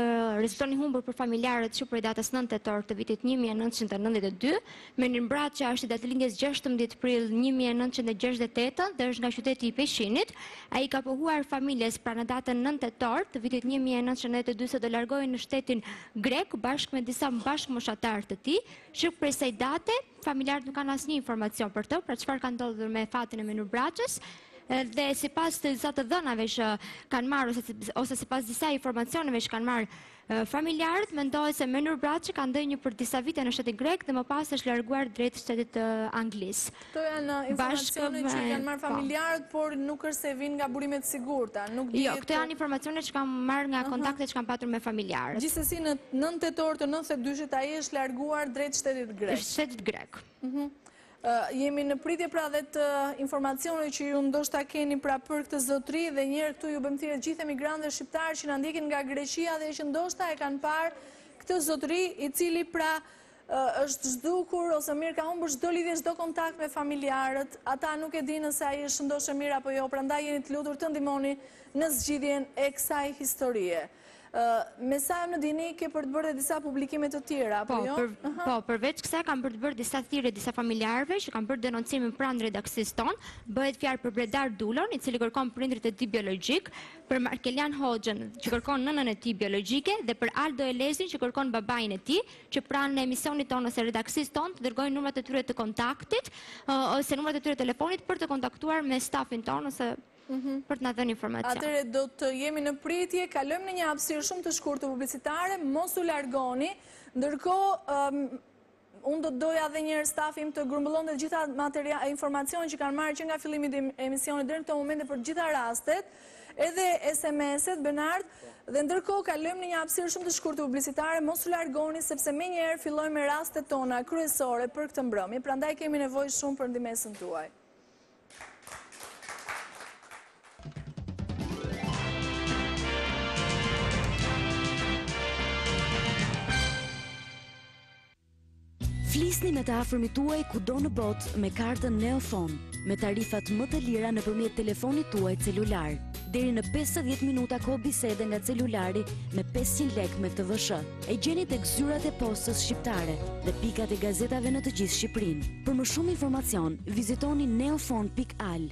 rezulton i humbur për familjarët që prej datës 9 tetor të vitit 1992. Menur Braçe është i datëlindjes 16 prill 1968 dhe është nga qyteti i Peqinit. Ai ka pohuar familjes pra në datën 9 tetor të vitit 1992 se do largohej në shtetin grek bashkë me disa bashkëmoshatarë të tij, që prej saj date Familjarët nuk kanë asnjë informacion për të, pra çfarë ka ndodhur me fatin e Menur Braçës dhe sipas të disa të dhënave që kanë marrë, ose sipas disa informacioneve që kanë marrë familjarët, mendohet se Menur Braçe ka ndenjur për disa vite në shtetin grek dhe më pas është larguar drejt shtetit anglez. Këto janë informacione që kanë marrë po. familjarët, por nuk është se vijnë nga burime të sigurta. Jo, këto janë informacione që kanë marrë nga kontakte që kanë patur me familjarët. Gjithsesi në nëntor të 92-shit ai është larguar drejt shtetit shtetit grek. Mhm. Jemi në pritje pra dhe të informacionit që ju ndoshta keni pra për këtë zotëri dhe një herë këtu ju bëjmë thirrje gjithë emigrantëve shqiptarë që na ndjekin nga Greqia dhe që ndoshta e kanë parë këtë zotëri i cili pra është zhdukur ose mirë ka humbur çdo lidhje çdo kontakt me familjarët, ata nuk e dinë nëse ai është shëndoshë e mirë apo jo, prandaj jeni të lutur të ndihmoni në zgjidhjen e kësaj historie. Me sa unë di, ke për të bërë dhe disa publikime të tjera, apo po, jo? Po, përveç kësaj kam për të bërë disa thirrje, disa familjarëve, që kanë bërë denoncimin pranë redaksisë tonë, bëhet fjalë për Bledar Dulon, i cili kërkon prindërit e tij biologjik, për Markelian Hoxhën, që kërkon nënën e tij biologjike, dhe për Aldo Elezin, që kërkon babain e tij, që pranë emisionit tonë ose redaksisë tonë, të dërgojnë numrat e tyre të kontaktit, ose numrat e tyre të telefonit për të kontaktuar me stafin tonë, ose Mhm. për të na dhënë informacion. Atëherë do të jemi në pritje, kalojmë në një hapësirë shumë të shkurtër publicitare, mos u largoni. Ndërkohë unë do të doja edhe një herë stafi im të grumbullonte të gjitha informacionet që kanë marrë që nga fillimi i emisionit deri në këto momente për të gjitha rastet, edhe SMS-et Benard dhe ndërkohë kalojmë në një hapësirë shumë të shkurtër publicitare, mos u largoni sepse menjëherë fillojmë me rastet tona kryesore për këtë mbrëmje, prandaj kemi nevojë shumë për ndihmesën tuaj. Flisni me të afërmit tuaj kudo në botë me kartën Neofon, me tarifat më të lira nëpërmjet telefonit tuaj celular. deri në 50 minuta kohë bisede nga celulari me 500 lek me TVSH. E gjeni tek zyrat e postës shqiptare dhe pikat e gazetave në të gjithë Shqipërinë. Për më shumë informacion, vizitoni neofon.al.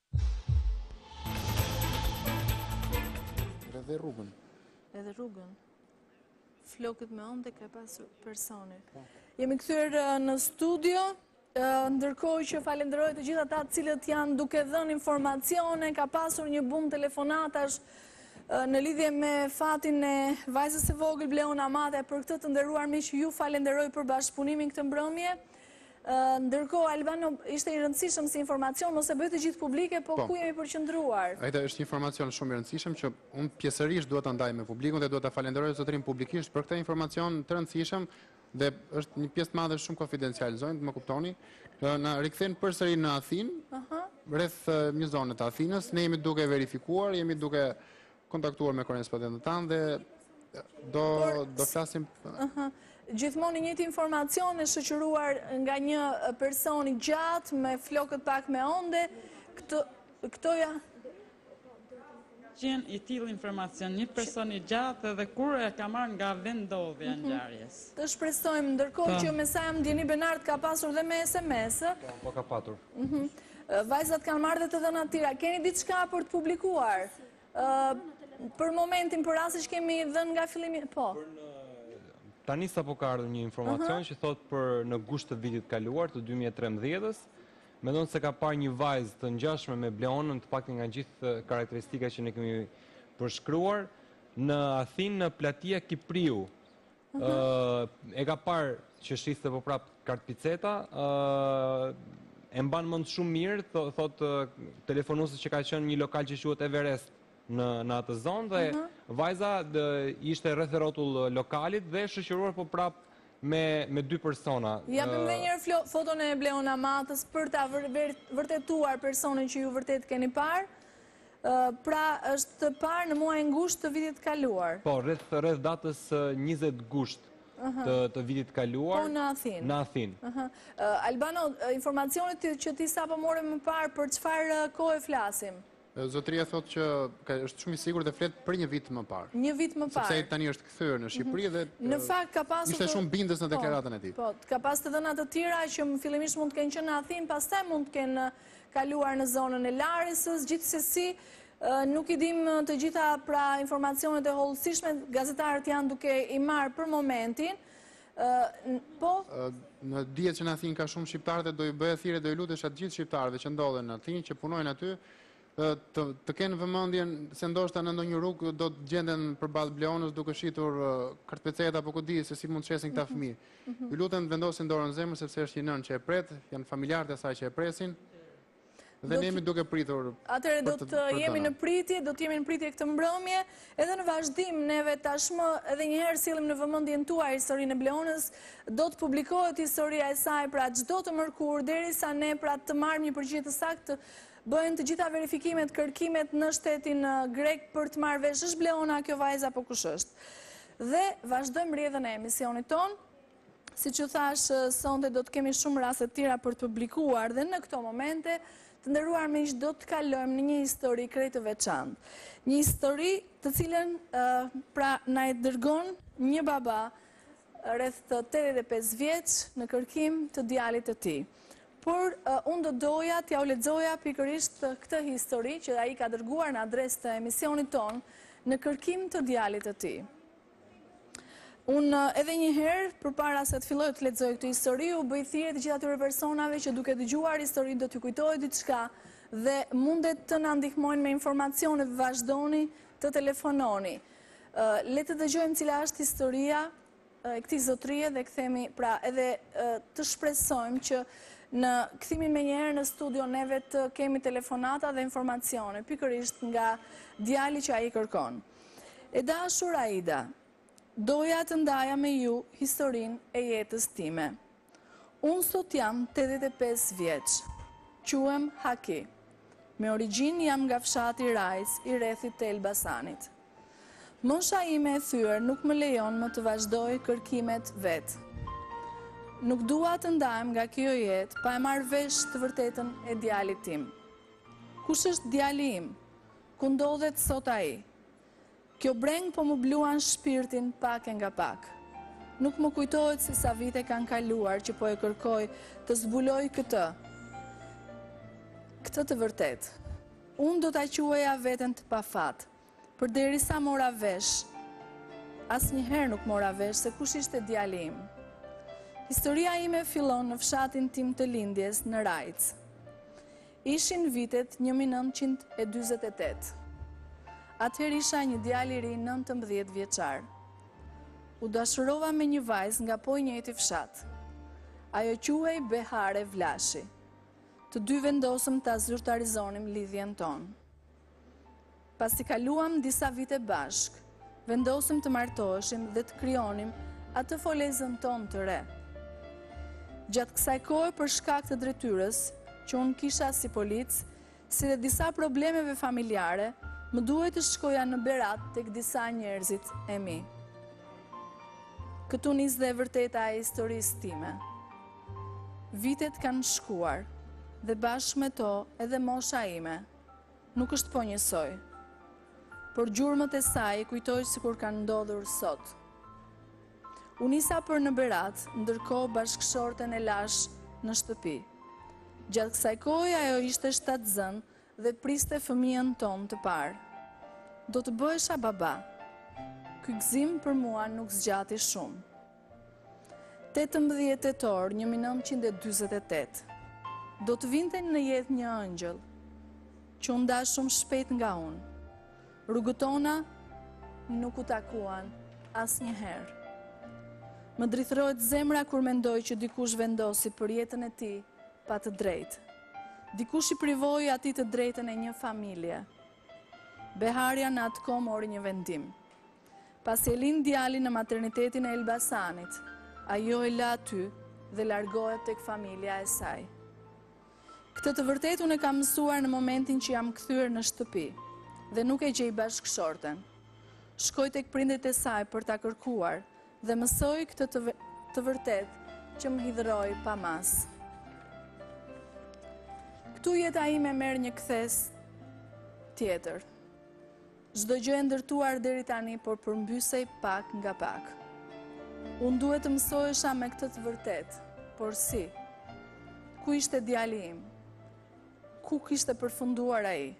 Edhe rrugën. Edhe rrugën. Flokët me onde ka pasur personi. Po. Jemi kthyer uh, në studio, uh, ndërkohë që falenderoj të gjithë ata të cilët janë duke dhënë informacione, ka pasur një bum telefonatash uh, në lidhje me fatin e vajzës së vogël Bleona Mata, për këtë të nderuar miq ju falenderoj për bashkëpunimin këtë mbrëmje, Ndërkohë Albano ishte i rëndësishëm si informacion, mos e bëj të gjithë publike, po, po. ku jemi përqendruar? Aida, është një informacion shumë i rëndësishëm që unë pjesërisht duhet ta ndaj me publikun dhe duhet ta falenderoj zotërinë publikisht për këtë informacion të rëndësishëm dhe është një pjesë të madhe shumë konfidencial zonjë, më kuptoni. Na rikthen përsëri në Athinë. Aha. Rreth një zone të Athinës, ne jemi duke verifikuar, jemi duke kontaktuar me korespondentët tanë dhe do do flasim. Gjithmonë i njëjtë informacion e shoqëruar nga një person i gjatë me flokët pak me onde këto këto ja qenë i tillë informacion një person i gjatë dhe kur e ka marrë nga vendi mhm. i ngjarjes të shpresojmë ndërkohë po. që me sa jam në dijeni Benard ka pasur dhe me SMS po, po ka patur mhm. Vajzat kanë marrë dhe të dhëna të tjera. Keni diçka për të publikuar? Për momentin, pasi që kemi dhënë nga fillimi... Po. Tani sapo ka ardhur një informacion që thotë për në gusht të vitit të kaluar të 2013-ës, mendon se ka parë një vajzë të ngjashme me Bleonën të paktën nga gjithë karakteristikat që ne kemi përshkruar, në Athinë në platia Kipriu, E ka parë që shiste po prap kartpeceta, e mban mend shumë mirë, thotë telefonuesi që ka qenë një lokal që quhet Everest në në atë zonë dhe vajza ishte rreth rrotull lokalit dhe shoqëruar po prap me me dy persona. Ja edhe një herë foton e Bleona Matës për ta vërtetuar personin që ju vërtet keni parë. Pra, është parë në muajin gusht të vitit të kaluar. Po, rreth datës 20 gusht të vitit të kaluar. Po, në Athinë. Në Athinë. Albano, informacionin që ti sapo more më parë, për çfarë kohe flasim? Zotëria thotë që është shumë i sigurt dhe flet për një vit më parë. Një vit më parë. Sepse tani është kthyer në Shqipëri dhe në fakt ka pas ishte shumë bindës në po, deklaratën e tij. Po, ka pas të dhëna të tjera që fillimisht mund të kenë qenë në Athinë, pastaj mund të kenë kaluar në zonën e Larisës, gjithsesi nuk i dim të gjitha pra informacionet e hollësishme, gazetarët janë duke i marrë për momentin, po... Ne dimë që në Athinë ka shumë shqiptarë dhe do i bëja thirrje, do i lutesha të gjithë shqiptarëve që ndodhen në Athinë, që punojnë aty, të kenë vëmendjen se ndoshta në ndonjë rrugë do të gjenden përballë Bleonës duke shitur kartpeceta, apo ku di se si mund të shesin këta fëmijë. Ju lutem të vendosin dorën në zemër sepse është një nënë që e pret, janë familjarët e saj që e presin. Dhe ne jemi duke pritur. Atëherë do të jemi në pritje, do të jemi në pritje këtë mbrëmje, edhe në vazhdim neve tashmë edhe një herë sjellim në vëmendjen tuaj historinë e Bleonës, do të publikohet historia e saj pra çdo të mërkurë derisa ne pra të marrim një përgjigje të saktë bëhen të gjitha verifikimet, kërkimet në shtetin grek për të marrë vesh, është Bleona kjo vajza apo kush është. Dhe vazhdojmë rrjedhën e emisionit tonë. Siç ju thashë, sonte do të kemi shumë raste të tjera për të publikuar dhe në këto momente të nderuar miq do të kalojmë në një histori krejt të veçantë. Një histori të cilën pra na e dërgon një baba rreth 85 vjeç në kërkim të djalit të tij. Por, unë do doja t'ja u lexoja pikërisht këtë histori që ai ka dërguar në adresë të emisionit tonë, në kërkim të djalit të tij. Unë edhe një herë, përpara se të filloj të lexoj këtë histori, u bëj thirrje të gjithë atyre personave që duke dëgjuar historinë do t'ju kujtohet diçka dhe mundet të na ndihmojnë me informacione, vazhdoni të telefononi. Le të dëgjojmë cila është historia e këtij zotërie dhe kthehemi pra edhe të shpresojmë që në kthimin menjëherë në studio neve të kemi telefonata dhe informacione pikërisht nga djali që ai kërkon. E dashur Aida, doja të ndaja me ju historinë e jetës time. Unë sot jam tetëdhjetë e pesë vjeç. Quhem Haki. Me origjinë jam nga fshati Rajcë i rrethit të Elbasanit. Mosha ime e thyer nuk më lejon më të vazhdoj kërkimet vetë. Nuk dua të ndahem nga kjo jetë pa e marrë vesh të vërtetën e djalit tim. Kush është djali im? Ku ndodhet sot ai? Kjo brengë po më bluan shpirtin pak e nga pak. Nuk më kujtohet se sa vite kanë kaluar që po e kërkoj të zbuloj këtë. Këtë të vërtetë. Unë do ta quaja veten të pafat. Përderisa mora vesh. Asnjëherë nuk mora vesh se kush ishte djali im. Historia ime fillon në fshatin tim të lindjes në Rajcë. Ishin vitet një mijë e nëntëqind e dyzet e tetë. Atëherë isha një djalë i ri nëntëmbëdhjetë vjeçar. U dashurova me një vajzë nga po i njëjti fshat. Ajo quhej Behare Vlashi. Të dy vendosëm ta zyrtarizonim lidhjen tonë. Pasi kaluam disa vite bashkë, vendosëm të martoheshim dhe të krijonim atë folezën tonë të re. Gjatë kësaj kohe për shkak të detyrës, që unë kisha si polic, si dhe disa problemeve familjare, më duhej të shkoja në Berat tek disa njerëzit e mi. Këtu nis dhe e vërteta e historisë time. Vitet kanë shkuar dhe bashkë me to edhe mosha ime. Nuk është po njësoj. Por gjurmët e saj i kujtoj sikur kanë ndodhur sot. U nisa për në Berat, ndërkohë bashkëshorten e lashë në shtëpi. Gjatë kësaj kohe ajo ishte shtatzënë dhe priste fëmijën tonë të parë. Do të bëhesha baba. Ky gëzim për mua nuk zgjati shumë. Tetëmbëdhjetë tetor një mijë e nëntëqind e dyzet e tetë Do të vinte në jetë një engjëll Që u nda shumë shpejt nga unë Rrugët tona nuk u takuan asnjëherë Më drithërohet zemra kur mendoj që dikush vendosi për jetën e tij pa të drejtë Dikush i privoi atij të drejtën e një familje Beharja në atë kohë mori një vendim Pasi e lind djalin në maternitetin e Elbasanit, ajo e lë aty dhe largohet tek familja e saj. Këtë të vërtetë unë e kam mësuar në momentin që jam kthyer në shtëpi dhe nuk e gjej bashkëshorten. Shkoj tek prindërit e saj për ta kërkuar dhe mësoj këtë të vërtetë që më hidhëroi pa masë. Këtu jeta ime merr një kthesë tjetër. Çdo gjë e ndërtuar deri tani po përmbysej pak nga pak. Unë duhet të mësohesha me këtë të vërtetë, por si? Ku ishte djali im? Ku kishte përfunduar ai?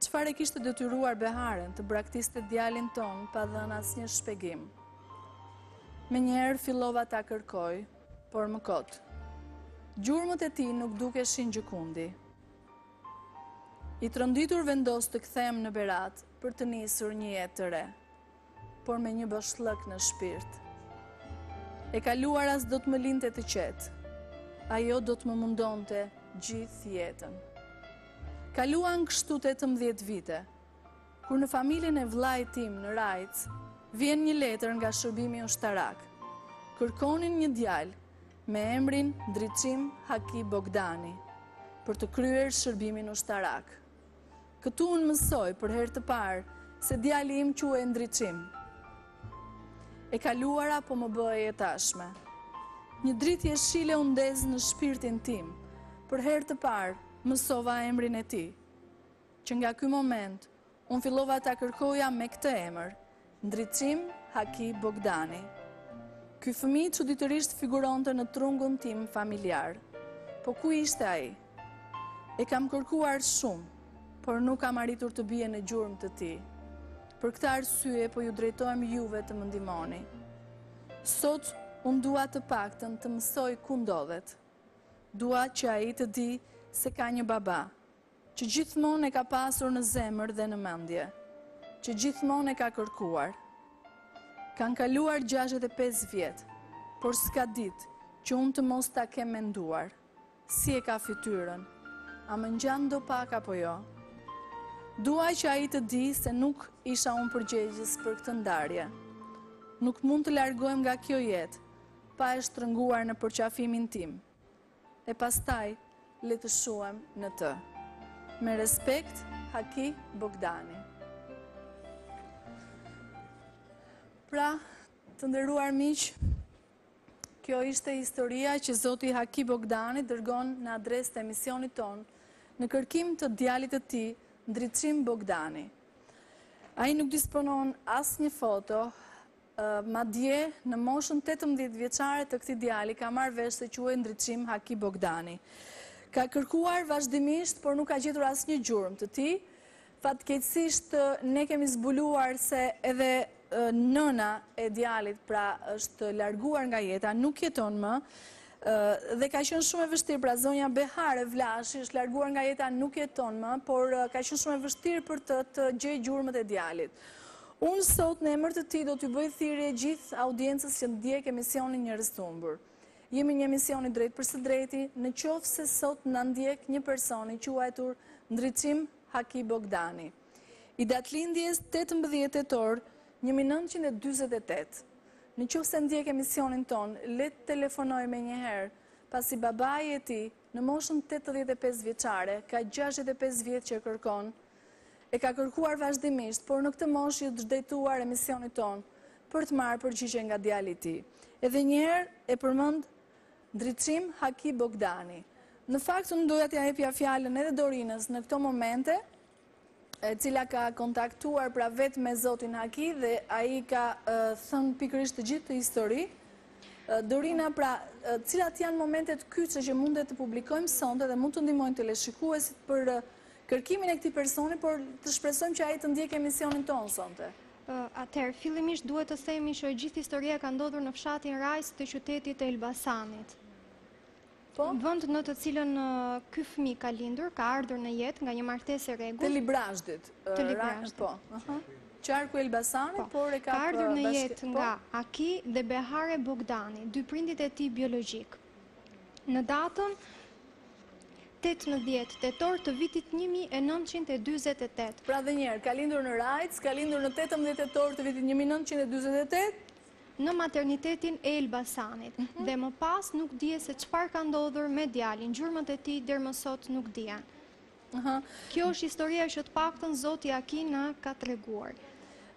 Çfarë e kishte detyruar Beharen të braktiste djalin tonë pa dhënë asnjë shpjegim? Menjëherë fillova ta kërkoj, por më kot. Gjurmët e tij nuk dukeshin gjëkundi. I tronditur vendos të kthehem në Berat për të nisur një jetë të re, por me një boshllëk në shpirt. E kaluara s'do të më linte të qetë, ajo do të më mundonte gjithë jetën. Kaluan kështu 18 vite, kur në familjen e vëllait tim në Rrajcë, vjen një letër nga shërbimi ushtarak. Kërkonin një djalë me emrin Ndriçim Haki Bogdani, për të kryer shërbimin ushtarak. Këtu unë mësoj për herë të parë se djali im quhej Ndriçim. E kaluara po më bëhej e tashme. Një dritë jeshile u ndez në shpirtin tim. Për herë të parë mësova emrin e tij. Që nga ky moment Unë fillova ta kërkoja me këtë emër, Ndriçim Haki Bogdani. Ky fëmijë çuditërisht figuronte në trungun tim familjar. Po ku ishte ai? E kam kërkuar shumë, por nuk kam arritur të bie në gjurmë të tij. Për këtë arsye po ju drejtohem juve të më ndihmoni. Sot unë dua të paktën të mësoj ku ndodhet. Dua që ai të dijë se ka një baba, Që gjithmonë e ka pasur në zemër dhe në mendje. Që gjithmonë e ka kërkuar. Kanë kaluar gjashtëdhjetë e pesë vjet, por s'ka ditë që unë të mos ta kem menduar. Si e ka fytyrën? A më ngjan ndopak apo jo? Dua që ai të di se nuk isha unë përgjegjës për këtë ndarje. Nuk mund të largohem nga kjo jetë pa e shtrënguar në përqafimin tim. E pastaj le të shuhem në të. Me respekt, Haki Bogdani. Pra, të nderuar miq, kjo ishte historia që zoti Haki Bogdani dërgon në adresë të emisionit tonë, në kërkim të djalit të tij, Ndriçim Bogdani. Ai nuk disponon asnjë foto, Madje, në moshën tetëmbëdhjetë vjeçare të këtij djali ka marrë vesh se quhej Ndriçim Haki Bogdani. Ka kërkuar vazhdimisht, por nuk ka gjetur asnjë gjurmë të tij. Fatkeqësisht ne kemi zbuluar se edhe nëna e djalit, pra është larguar nga jeta, nuk jeton më dhe ka qenë shumë e vështirë, pra zonja Behare Vlashi është larguar nga jeta, nuk jeton më, por ka qenë shumë e vështirë për të të gjejë gjurmët e djalit. Unë sot në emër të tij do t'ju bëj thirrje gjithë audiencës që ndjek emisionin Njerëz të humbur. Jemi një emision i drejtpërsëdrejti, në qoftë se sot na ndjek një person i quajtur Ndriçim Haki Bogdani, i datëlindjes tetëmbëdhjetë tetor një mijë e nëntëqind e dyzet e tetë, në qoftë se ndjek emisionin tonë, le të telefonojë menjëherë, pasi babai e tij, Në moshën tetëdhjetë e pesë vjeçare, ka gjashtëdhjetë e pesë vjet që e kërkon. E ka kërkuar vazhdimisht, por në këtë moshë i është drejtuar emisionit tonë, për të marrë përgjigje nga djali i tij. Edhe një herë e përmend Ndriçim Haki Bogdani. Në fakt, unë doja t'ia jepja fjalën edhe Dorinës në këto momente, e cila ka kontaktuar pra vetë me zotin Haki dhe ai ka thënë pikërisht të gjithë këtë histori. Dorina, pra, cilat janë momentet kyçe që mundet të publikojmë sonte dhe mund të ndihmojnë teleshikuesit për kërkimin e këtij personi, por të shpresojmë që ai të ndjekë emisionin tonë sonte? Atëherë, fillimisht duhet të themi që gjithë historia ka ndodhur në fshatin Rrajcë të qytetit të Elbasanit. Po. Vend në të cilën ky fëmijë ka lindur, ka ardhur në jetë nga një martesë e rregu. Të Librazhdit. Të Librazhdit. Po. Qarku i Elbasanit, po. por e ka... Ka ardhur në jetë po. nga Haki dhe Behare Bogdani, dy prindërit e tij biologjikë. Në datën 18 tetor të vitit 1948. Pra edhe një herë, ka lindur në Rrajcë, ka lindur në 18 tetor të vitit 1948, në maternitetin e Elbasanit dhe më pas nuk dihet se çfarë ka ndodhur me djalin, gjurmët e tij deri më sot nuk dihen. Kjo është historia që të paktën zoti Haki na ka treguar.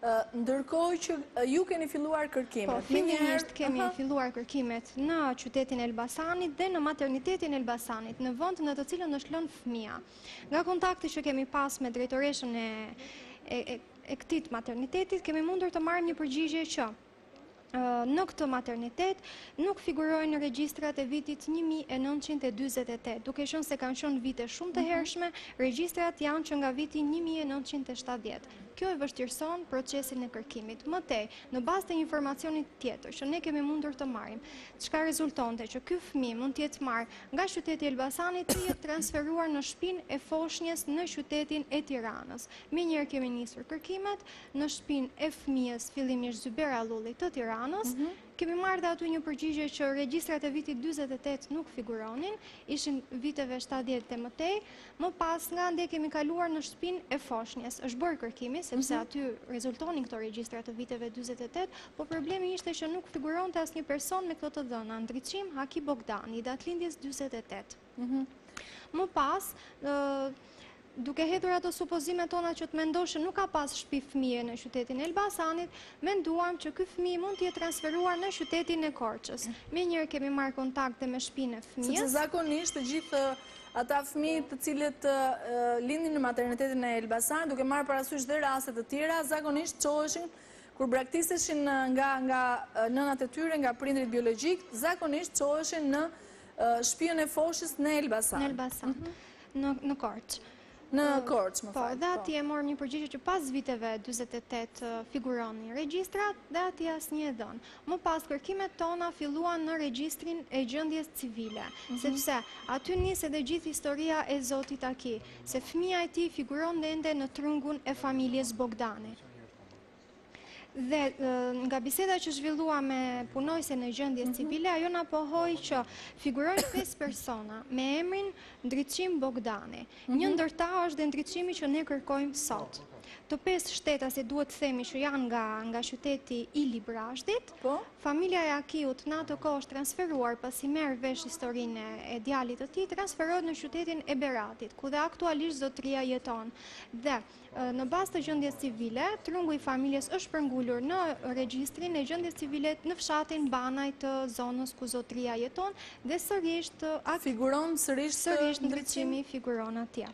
Ndërkohë që ju keni filluar kërkimet. Po, fillimisht kemi filluar kërkimet në qytetin e Elbasanit dhe në maternitetin e Elbasanit, në vend në të cilën është lënë fëmija. Nga kontakti që kemi pas me drejtoreshën e e këtij maternitetit, kemi mundur të marrim një përgjigje që në këtë maternitet nuk figurojnë regjistrat e vitit 1948, duke qënë se kanë qënë vite shumë të mhm. hershme, regjistrat janë që nga viti 1970. Kjo e vështirëson procesin e kërkimit. Më tej, në bazë të informacionit tjetër, që ne kemi mundur të marrim, çka rezultonte që ky fëmijë mund të jetë marrë nga qyteti i Elbasanit të jetë transferuar në shpinë e foshnjës në qytetin e Tiranës. Menjëherë kemi nisur kërkimet në shpinë e fëmijës fillimisht Zyber Hallulli të Tiranës. Mhm. Kemi marrë dhe aty një përgjigje që regjistrat e vitit 48 nuk figuronin, ishin viteve 70 dhe më tej. Më pas nga andej kemi kaluar në shpinë e foshnjës. është bërë kërkimi, sepse mhm. aty rezultonin këto regjistra të viteve 48, po problemi ishte që nuk figuronte asnjë person me këto të dhëna, Ndriçim Haki Bogdani, i datëlindjes 48. Mhm. Më pas, duke hedhur ato supozime tona që të mendosh që nuk ka pas shpi fëmije në qytetin e Elbasanit, menduam që ky fëmijë mund të jetë transferuar në qytetin e Korçës. Menjëherë kemi marrë kontakt dhe me shpinë e fëmijës. Sepse zakonisht të gjithë ata fëmijë të cilët lindin në maternitetin e Elbasanit, duke marrë parasysh dhe raste të tjera, zakonisht çoheshin kur braktiseshin nga nënat e tyre, nga prindërit biologjikë, zakonisht çoheshin në Shpinë e Foshnjës në Elbasan. Në Elbasan, në Korçë. Në Korçë, më fal. Po, dhe aty e morëm një përgjigje që pas viteve 48 figurojnë regjistrat dhe aty asnjë e dhënë. Më pas kërkimet tona filluan në regjistrin e gjëndjes civile, mhm. sepse aty nis edhe gjithë historia e zotit Haki, se fëmija e tij figuron dhe ende në trungun e familjes Bogdani. Dhe nga biseda që zhvilluam me punonjësen e gjëndjes mhm. civile, ajo na pohoi që figurojnë 5 persona me emrin Ndriçim Bogdani. Mhm. Një ndër ta është dhe Ndriçimi që ne kërkojmë sot. Të 5 shtetasit duhet të themi që janë nga qyteti i Librazhdit, po? familja e Hakiut në atë kohë është transferuar pasi merr vesh historinë e djalit të tij, transferohet në qytetin e Beratit, ku dhe aktualisht zotria jeton. Dhe Në bazë të gjendjes civile, trungu i familjes është shpërngulur në regjistrin e gjendjes civile në fshatin Banaj të zonës ku zotëria jeton dhe sërish figuron sërish sërish Ndriçimi figuron atje.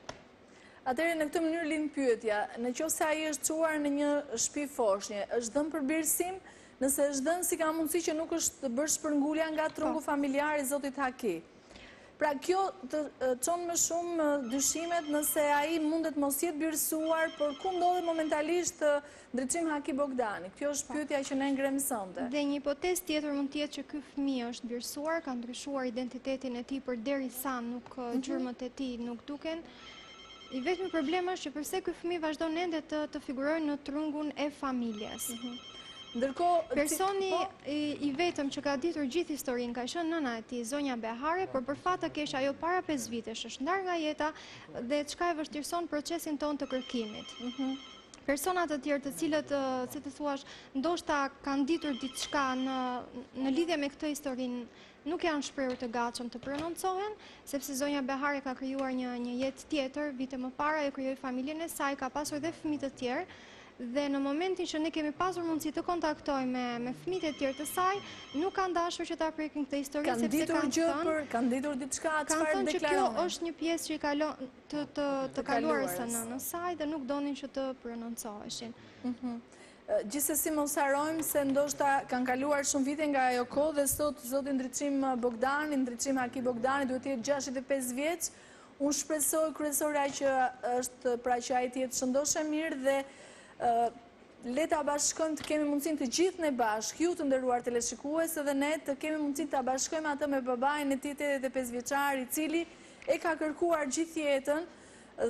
Atëherë në këtë mënyrë lind pyetja, në qoftë se ai është çuar në një shpi foshnje, është dhënë për birësim, nëse është dhënë si ka mundësi që nuk është bërë shpërngulja nga trungu po. familjar i zotit Haki. Haki. Pra kjo të çon më shumë dyshimet nëse ai mundet mos jetë birësuar, por ku ndodhet momentalisht Ndriçim Haki Bogdani? Kjo është po. pyetja që ne ngremë sonte. Dhe një hipotezë tjetër mund të jetë që ky fëmijë është birësuar, ka ndryshuar identitetin e tij përderisa nuk mhm. gjurmët e tij nuk duken, I vetmi problem është që përse ky fëmijë vazhdon ende të figurojë në trungun e familjes. Mhm. Ndërkohë... Personi po? i vetëm që ka ditur gjithë historinë ka qenë nëna e tij, zonja Behare, por për fat të keq ajo para 5 vitesh është ndarë nga jeta dhe çka e vështirëson procesin tonë të kërkimit. Mhm. Persona të tjerë të cilët, si të thuash, ndoshta kanë ditur diçka në lidhje me këtë histori, nuk janë shprehur të gatshëm të prononcohen, sepse zonja Behare ka krijuar një një jetë tjetër, vite më parë ajo krijoi familjen e saj, ka pasur dhe fëmijë të tjerë dhe në momentin që ne kemi pasur mundësi të kontaktojmë me me fëmijët e tjerë të saj, nuk kanë dashur që ta prekin këtë histori sepse kanë thënë kanë ditur gjë për kanë ditur diçka çfarë deklarohen. Kanë thënë që kjo është një pjesë që i kalon të të të kaluarës së nënës së saj dhe nuk donin që të prononcoheshin. Mhm. Gjithsesi mos harrojmë se ndoshta kanë kaluar shumë vite nga ajo kohë dhe sot zoti Ndriçim Bogdani, Ndriçim Haki Bogdani duhet të jetë gjashtëdhjetë e pesë vjeç. Unë shpresoj kryesorja që është pra që ai të jetë shëndoshë e mirë dhe le ta bashkojmë të kemi mundësinë të gjithë ne bashkë, ju të nderuar teleshikues edhe ne të kemi mundësinë ta bashkojmë atë me babain e tij tetëdhjetë e pesë vjeçar i cili e ka kërkuar gjithë jetën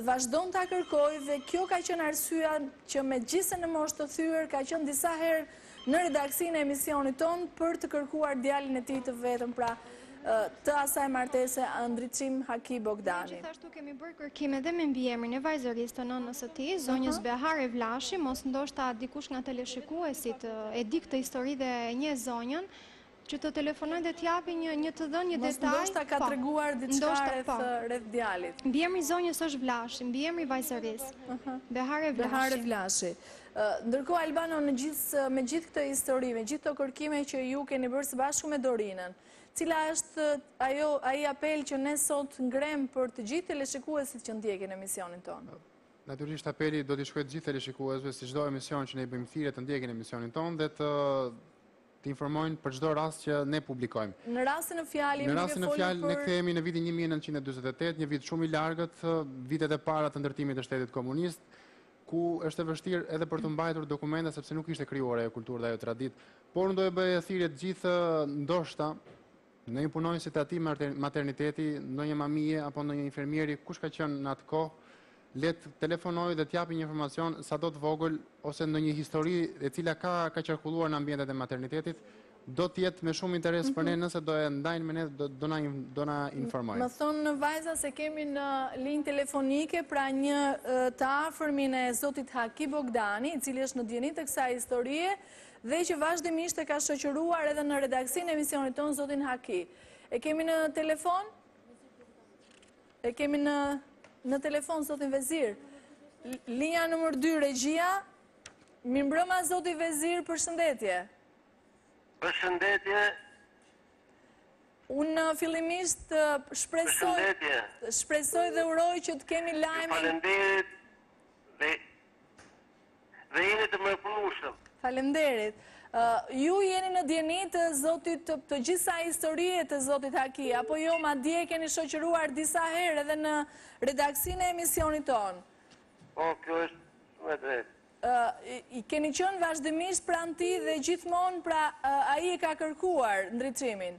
Vazhdon ta kërkojë dhe kjo ka qenë arsyeja që megjithëse në moshë të thyer ka qenë disa herë në redaksinë e emisionit tonë për të kërkuar djalin e tij të vetëm, pra të asaj martese Ndriçim Haki Bogdani. Ne gjithashtu kemi bërë kërkime dhe me mbiemrin e vajzërisë të nënës së tij, zonjës Behare Vlashi, mos ndoshta dikush nga teleshikuesit e di këtë histori dhe e njeh zonjën, Që të telefonojë dhe të japë një një të dhënë një detaj. Mos ndoshta ka po. treguar diçka rreth po. rreth djalit. Mbiemri i zonjës është Vlashi, mbiemri i vajzërisë. Behare Vlashi. Behare Vlashi. Ndërkohë Albano me gjithë me gjithë këtë histori, me gjithë këto kërkime që ju keni bërë së bashku me Dorinën. Cila është ajo ai apel që ne sot ngremë për të gjithë teleshikuesit që ndjekin emisionin tonë? Natyrisht apeli do t'i shkojë të gjithë teleshikuesve si çdo emision që ne i bëjmë thirrje të ndjekin emisionin tonë dhe të të informojnë për çdo rast që ne publikojmë. Në rastin në fjalë ne kthehemi në vitin një mijë e nëntëqind e dyzet e tetë, një vit shumë i largët, vitet e para të ndërtimit të shtetit komunist, ku është e vështirë edhe për të mbajtur dokumenta sepse nuk ishte krijuar ajo kulturë dhe ajo traditë. Por unë do i bëja thirrje të gjithë ndoshta Ndonjë punonjësi të atij materniteti, ndonjë mamije apo ndonjë infermieri, kush ka qenë në atë kohë, le të telefonojë dhe të japi një informacion sado të vogël ose ndonjë histori e cila ka ka qarkulluar në ambientet e maternitetit, do të jetë me shumë interes për ne nëse do e ndajnë me ne do na do na informojnë. Më thonë vajzat se kemi në linjë telefonike pra një të afërmin e zotit Haki Bogdani, i cili është në dijeni të kësaj historie. Dhe që vazhdimisht e ka shoqëruar edhe në redaksinë e emisionit tonë zotin Haki. E kemi në telefon? E kemi në në telefon zotin Vezir. Linja numër 2 regjia. Mirëmbrëma zoti Vezir, përshëndetje. Përshëndetje. Unë uh, fillimisht uh, shpresoj shpresoj dhe uroj që të kemi lajmin. Faleminderit. Dhe dhe jeni të mrekullueshëm. Faleminderit. Ju jeni në dijeni të zotit të gjithë kësaj historie të zotit Haki apo jo madje e keni shoqëruar disa herë edhe në redaksinë e emisionit tonë. Po, kjo është shumë e drejtë. Ë keni qenë vazhdimisht pranë tij dhe gjithmonë pra ai e ka kërkuar Ndriçimin.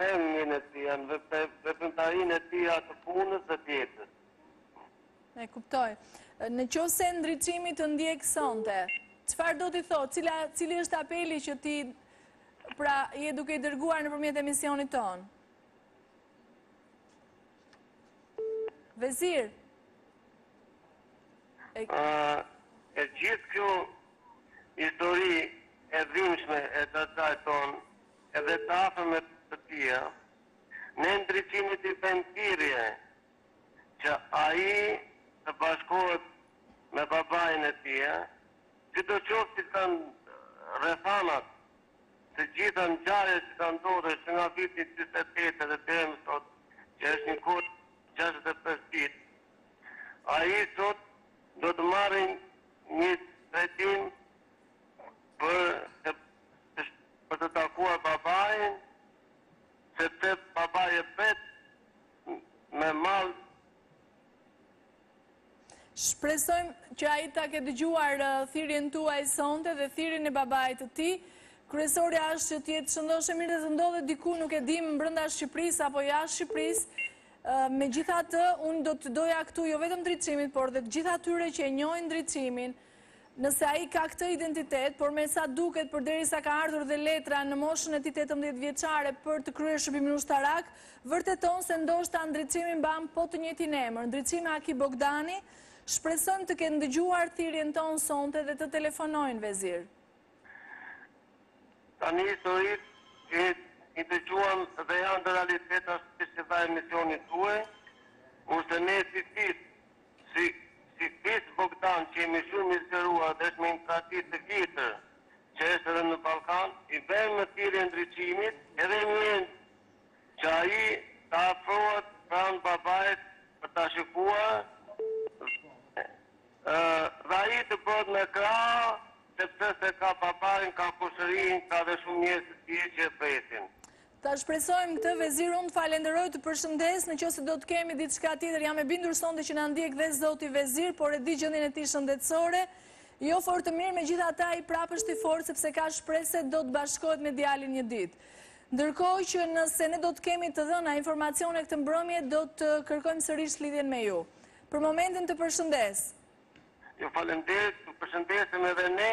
Pengen e tija në veprimtarinë e tija të punës dhe të jetës. E kuptoj. Në qoftë se Ndriçimi të ndjek sonte, çfarë do t'i thoje, cila, cili është apeli që ti, pra, je duke i dërguar nëpërmjet emisionit tonë? Vezir? E, e gjithë kjo histori e dhimshme e të taj tonë, edhe të afërmet të tija, ne Ndriçimit i bëjmë thirrje që ai të bashkohet me babain e tija, sido që të jenë rrethanat, të gjitha ngjarjet që kanë ndodhur që nga viti dyzet e tetë edhe deri më sot, që është një kohë gjashtëdhjetë e pesë vit, ai sot do të marri një drejtim për të Për të takuar babain sepse babai e pret me mall. Shpresojmë që ai ta ketë dëgjuar thirrjen tuaj sonte dhe thirrjen e babait të tij. Kryesorja është që të jetë shëndoshë e mirë dhe të ndodhet diku, nuk e dimë, brenda Shqipërisë apo jashtë Shqipërisë. Megjithatë, unë do të doja këtu jo vetëm Ndriçimit, por dhe të gjithë atyre që e njohin Ndriçimin, Nëse ai ka këtë identitet, por me sa duket përderisa ka ardhur dhe letra në moshën e tij tetëmbëdhjetë vjeçare për të kryer shërbimin ushtarak, vërteton se ndoshta Ndriçimi mban po të njëjtin emër, Ndriçim Haki Bogdani, shpresojmë të kenë dëgjuar thirrjen tonë sonte dhe të telefonojnë, Vezir. Tani historitë që i dëgjuam dhe janë dhe realitet ashtu siç i dha emisioni tuaj, kurse ne si fis Si si fis Bogdan që jemi shumë i zgjeruar dhe është me një traditë të vjetër që është edhe në Ballkan, i bëjmë një thirrje Ndriçimit edhe një herë që ai të afrohet pranë babait për ta shikuar dhe dhe ai të bëhet me krahë sepse se ka babain ka kushërinj ka dhe shumë njerëz të tjerë që e presin. Ta shpresojmë këtë Vezir unë të falenderoj të përshëndes në qoftë se do të kemi diçka tjetër jam e bindur sonte që na ndjek dhe zoti Vezir por e di gjendjen e tij shëndetësore jo fort të mirë megjithatë ai prapë është i fortë sepse ka shpresë se do të bashkohet me djalin një ditë ndërkohë që nëse ne do të kemi të dhëna informacione këtë mbrëmje do të kërkojmë sërish lidhjen me ju për momentin të përshëndes ju faleminderit të përshëndesim edhe ne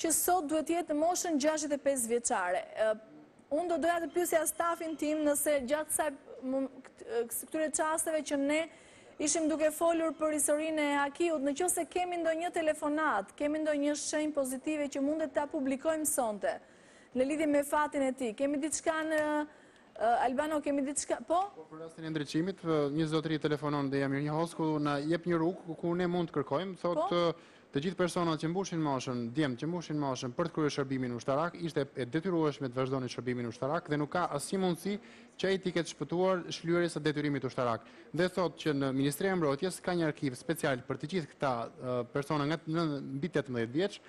që sot duhet të jetë në moshën gjashtëdhjetë e pesë vjeçare. Unë do doja të pyesja stafin tim nëse gjatë kësaj këtyre çasteve që ne ishim duke folur për historinë e Hakiut, në qoftë se kemi ndonjë telefonatë, kemi ndonjë shenjë pozitive që mundet ta publikojmë sonte në lidhje me fatin e tij. Kemi diçka në... Albano, kemi diçka, po? Po për rastin e Ndriçimit, një zotëri telefonon dhe jam mirënjohës ku na jep një rrugë ku ne mund të kërkojmë, thotë po? Të gjithë personat që mbushin moshën, djemtë që mbushin moshën për të kryer shërbimin ushtarak, ishte e detyrueshme të vazhdonin shërbimin ushtarak dhe nuk ka asnjë mundësi që ai t'i ketë shpëtuar shlyerjes së detyrimit ushtarak. Dhe thotë që në Ministrinë e Mbrojtjes ka një arkiv special për të gjithë këta persona nga mbi tetëmbëdhjetë vjeç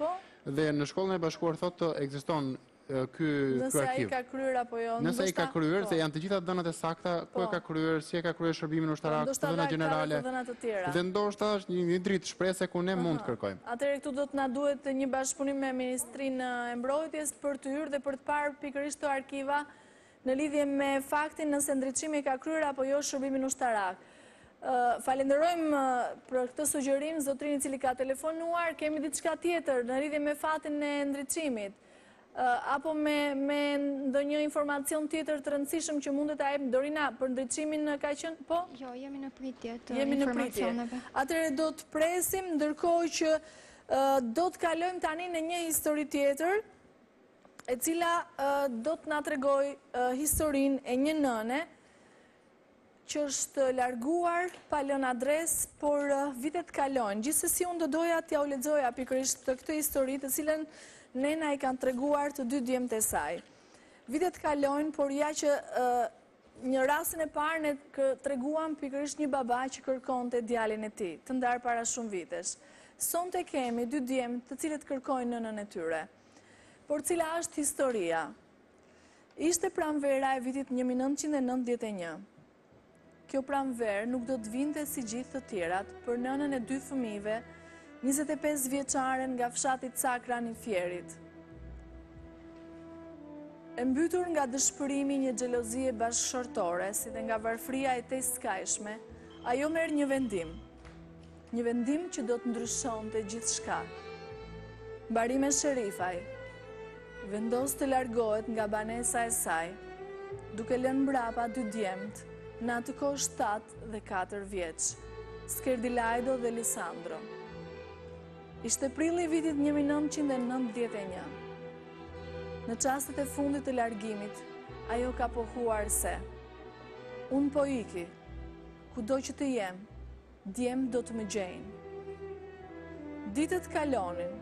dhe në Shkollën e Bashkuar thotë ekziston ky arkiv. Nëse ai ka kryer apo jo. Nëse ai ka kryer, se janë të gjitha të dhënat e sakta, ku e ka kryer, si e ka kryer shërbimin ushtarak, të dhëna gjenerale. Dhe ndoshta është një dritë shprese ku ne mund të kërkojmë. Atëherë këtu do të na duhet një bashkëpunim me Ministrinë e Mbrojtjes për të hyrë dhe për të parë pikërisht këto arkiva në lidhje me faktin nëse Ndriçimi e ka kryer apo jo shërbimin ushtarak. Falenderojmë për këtë sugjerim, zotërinë i cili ka telefonuar, kemi diçka tjetër në lidhje me fatin e Ndriçimit. Apo me ndonjë informacion tjetër të rëndësishëm që mundet ta japë Dorina për Ndriçimin në ka qenë, po? Jo, jemi në pritje të informacioneve. Atëherë do të presim, ndërkohë që do të kalojmë tani në një histori tjetër, e cila do të na tregojë historinë e një nëne, që është larguar pa lënë adresë, por uh, vitet kalojnë. Gjithsesi unë do doja t'ja u lexoja pikërisht këtë histori, të cilën ne na i kanë treguar të dy djemtë e saj. Vitet kalojnë, por ja që uh, në rastin e parë ne treguam pikërisht një baba që kërkonte djalin e tij, të ndarë para shumë vitesh. Sonte kemi dy djem të cilët kërkojnë nënën e tyre. Por cila është historia? Ishte pranvera e vitit 1991. Kjo pranverë nuk do të vinte si gjithë të tjerat për nënën e dy fëmijëve, 25 vjeçaren nga fshati Cakran i Fierit. E mbytur nga dëshpërimi i një xhelozie bashkëshortore, si dhe nga varfëria e tejskajshme, ajo merr një vendim. Një vendim që do të ndryshonte gjithçka. Mbarime Sherifaj vendos të largohet nga banesa e saj, duke lënë mbrapa dy djemtë, në atë kohë 7 dhe 4 vjeç, Skerdilajdo dhe Lisandro. Ishte prilli i vitit 1991. Në çastet e fundit të largimit, ajo ka pohuar se, unë po iki, kudo që të jem, Djemtë do të më gjejnë. Ditët kalonin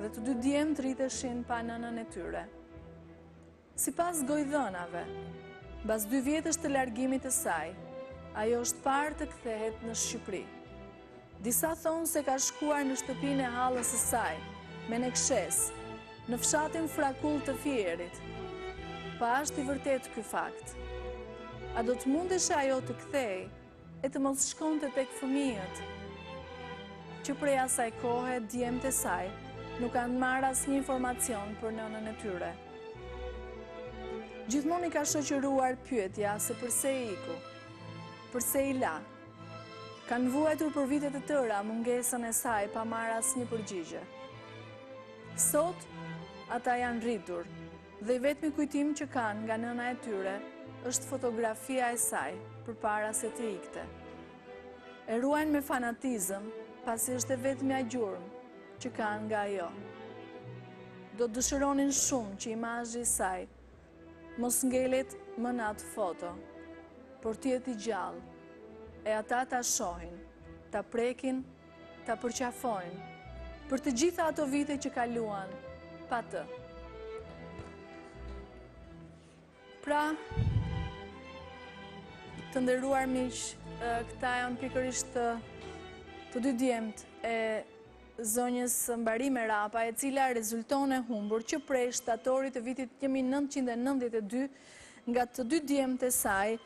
dhe të dy djemtë rriteshin pa nënën e tyre. Sipas gojëdhënave, mbas dy vjetësh të largimit të saj, ajo është parë të kthehet në Shqipëri. Disa thonë se ka shkuar në shtëpinë e hallës e saj, Menekshes, në fshatin Frakull të Fierit. Po a është i vërtetë ky fakt? A do të mundesh ajo të kthehej, E të mos shkonte tek fëmijët. Që prej asaj kohe djemtë e saj nuk kanë marrë asnjë informacion për nënën e tyre. Gjithmonë i ka shoqëruar pyetja se përse iku, përse i la. Kanë vuajtur për vite të tëra mungesën e saj pa marrë asnjë përgjigje. Sot ata janë rritur, Dhe i vetmi kujtim që kanë nga nëna e tyre, është fotografia e saj, përpara se të ikte. E ruajnë me fanatizëm, pasi është e vetmja gjurmë, që kanë nga ajo. Do të dëshironin shumë që imazhi i saj, mos ngelet më në atë foto, por të jetë i gjallë, e ata ta shohin, ta prekin Ta përqafojnë për të gjitha ato vite që kaluan pa të. Pra, të nderuar miq, këta janë pikërisht të, të dy djemtë e zonjës Mbarime Rapa, e cila rezulton e humbur që prej shtatorit të vitit 1992 nga të dy djemtë e saj,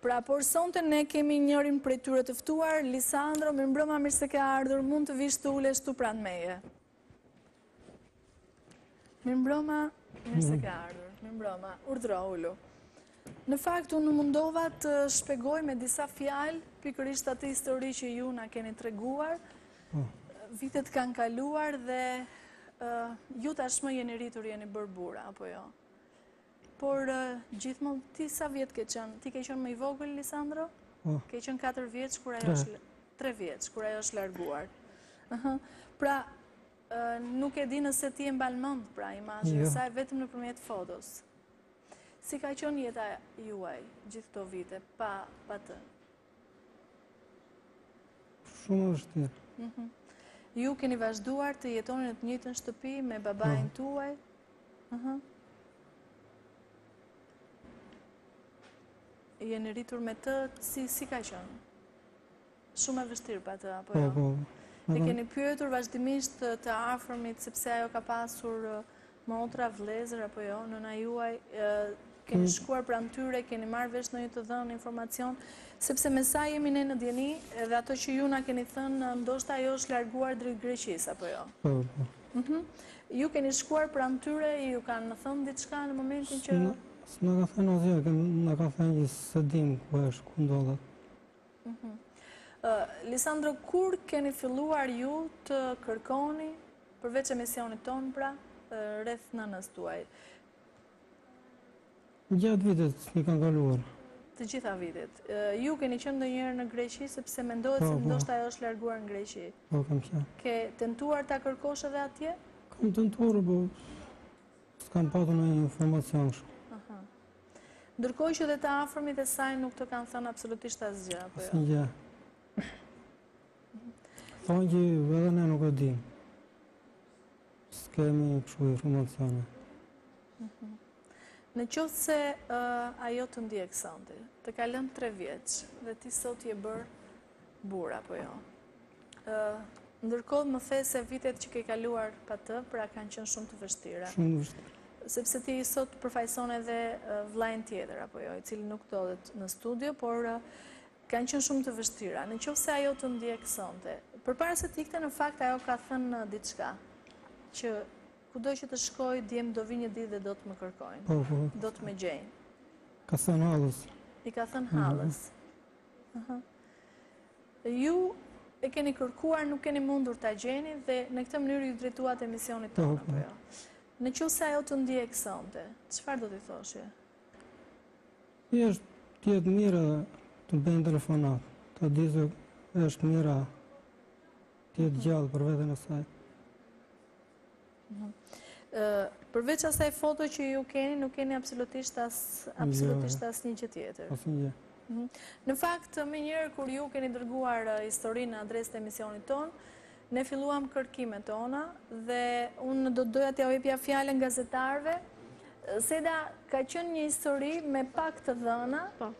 Pra por sonte ne kemi njërin prej tyre të ftuar, Lisandro, mirëmbrëma, mirë se ke ardhur, mund të vish të ulesh këtu pranë meje. Mirëmbrëma, mirë se ke ardhur, mirëmbrëma, urdhro ulu. Në fakt, u mundova të shpjegoj me disa fjalë, pikërisht atë histori që ju na keni treguar, hmm. vitet kanë kaluar dhe ju tashmë jeni rritur, jeni bërë burra, apo jo? Por gjithmonë ti sa vjeç ke qenë? Ti ke qenë më i vogël Lisandro? Po. Ke qenë 4 vjeç kur ajo është 3 vjeç kur ajo është larguar. Ëh. Pra nuk e di nëse ti e mban mend pra imazhin e jo. saj vetëm nëpërmjet fotos. Si ka qenë jeta juaj gjithë këto vite pa pa të? Shumë e vështirë. Mhm. Ju keni vazhduar të jetoni në të njëjtën shtëpi me babain po. tuaj? Mhm. Jeni rritur me të si si ka qenë? Shumë e vështirë pa të apo po, jo? Po, po. E keni pyetur vazhdimisht të afërmit sepse ajo ka pasur Motra, vëllezër apo jo, nëna juaj, keni mm. shkuar pranë tyre, keni marrë vesh ndonjë të dhënë informacion, sepse me sa jemi ne në dijeni, edhe ato që ju na keni thënë, ndoshta ajo është larguar drejt Greqisë apo jo. Po, po. Mhm. Ju keni shkuar pranë tyre, ju kanë thënë diçka në momentin që S'na kanë thënë asgjë, na kanë thënë ne s'e dimë ku është, ku ndodhet. Lisandro, kur keni filluar ju të kërkoni, përveç emisionit tonë pra, rreth nënës tuaj? Gjatë viteve që kanë kaluar. Të gjitha vitet. Ju keni qënë ndonjëherë në Greqi, sepse mendohet po, se po. ndoshta ajo është larguar në Greqi. Po, kam qënë. Ke tentuar ta kërkosh edhe atje? Kam tentuar, po, s'kam patur informacion shumë. Ndërkohë që dhe të afërmit e saj nuk të kanë thënë absolutisht asgjë, apo jo? Asgjë. Thonë që edhe ne nuk e dimë. S'kemi kështu informacione. Mhm. Në qoftë se ajo të ndjek Sandi, të ka lënë tre vjeç dhe ti sot je bërë Burrë, apo jo. Ndërkohë më the se vitet që ke kaluar pa të, pra kanë qënë shumë të vështira. Shumë të vështira. Sepse ti sot përfaqëson edhe vëllain tjetër, apo jo, i cili nuk ndodhet në studio, por kanë qënë shumë të vështira. Në qoftë se ajo të ndjek sonte, përpara se të ikte në fakt ajo ka thënë diçka, që kudo që të shkoj, djemtë do vijnë një ditë dhe do të më kërkojnë, po, po. do të më gjejnë. Ka thënë hallës. I ka thënë hallës. Mhm. Ju e keni kërkuar, nuk keni mundur ta gjeni dhe në këtë mënyrë iu drejtuat emisionit tonë. Në qoftë se ajo të ndjek sonte, çfarë do t'i thoshje? Të jetë mirë, të bëjë një telefonatë, të di se është mirë, të jetë gjallë për veten e saj. Përveç asaj foto që ju keni, nuk keni absolutisht asnjë gjë tjetër. Asnjë. Në fakt, menjëherë, kur ju keni dërguar uh, historinë në adresë të emisionit tonë, ne filluam kërkimet tona dhe unë do të doja t'ia jepja fjalën gazetarëve. Seda, ka qenë një histori me pak të dhëna, po.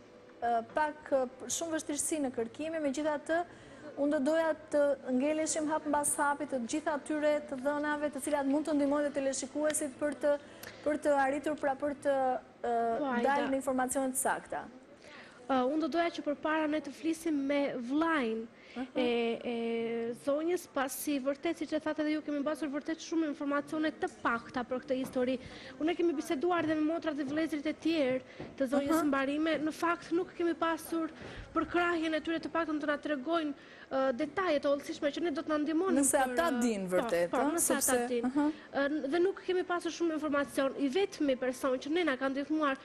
pak shumë vështirësi në kërkime, megjithatë, unë do doja të ngeleshim hap mbas hapi te gjitha atyre të dhënave, të cilat mund të ndihmojnë dhe teleshikuesit për të, për të arritur, pra për të po, dalë në informacione të sakta. Unë do doja që përpara ne të flisim me vëllain, e, e zonjës pasi vërtet siç e thatë edhe ju kemi pasur vërtet shumë informacione të pakta për këtë histori. Unë kemi biseduar dhe me motrat dhe vëllezërit e tjerë të zonjës uh -huh. Mbarime, në fakt nuk kemi pasur përkrahjen e tyre të paktën të na tregojnë uh, detaje të hollësishme që ne do të na ndihmonin nëse ata dinë po, vërtet, po, nëse ata dinë. Uh -huh. Dhe nuk kemi pasur shumë informacion. I vetmi person që ne na ka ndihmuar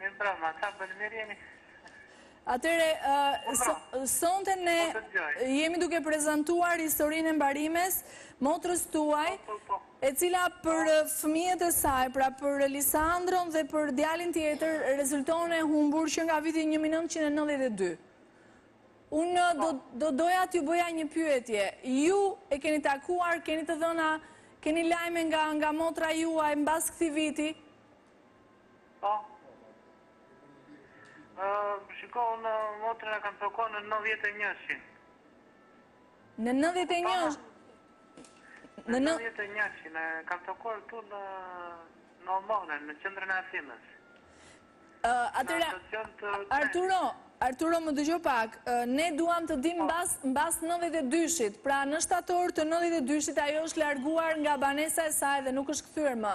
Mirëmbrëma, ça bëni, mirë jeni? Atëherë, sonte ne jemi duke prezantuar historinë e Mbarimes, motrës tuaj, po, po, e cila për fëmijët e saj, pra për Lisandron dhe për djalin tjetër, rezulton e humbur që nga viti 1992. Unë do doja t'ju bëja një pyetje. Ju e keni takuar, keni të dhëna, keni lajme nga motra juaj, mbas këtij viti, Po. Shiko, unë motrën e kam takuar në 91-shin. Në 91-shin? Në 91-shin, kam takuar këtu në Omonia, në qendrën e Atinës. Atëherë, Arturo, Arturo më dëgjo pak, ne duam të dimë mbas 92-shit, pra në shtator të 92-shit ajo është larguar nga banesa e saj dhe nuk është kthyer më.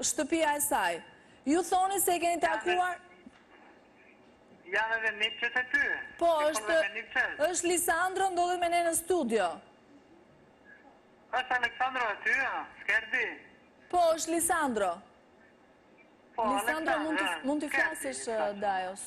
shtëpia e saj. Ju thoni se e keni takuar... Janë edhe nipçet aty. Po, është Lisandro ndodhet me ne në studio. është Aleksandro aty, a? Skerdi? Po, është Lisandro. Po, Lisandro, mund t'i flasësh dajos.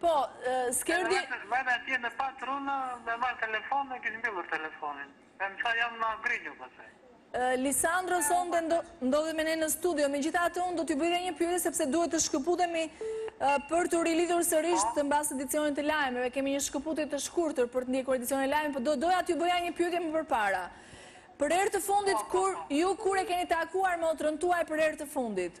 Po, Skerdi... Edhe vetë vajta atje në patrun, me marrë telefon, më kishte mbyllur telefonin. E më tha jam në grinju, përse. Po Lisandro sonde ndodhet me ne në studio, megjithatë unë do t'ju bëj një pyetje, sepse duhet të shkëputemi për t'u rilidhur sërisht, po, mbas edicionit të lajmeve. Kemi një shkëputje të shkurtër për të ndjekur edicionin e lajmeve, por po do doja t'ju bëja një pyetje më përpara. Për herë të fundit, ju kur e keni takuar motrën tuaj për herë të fundit?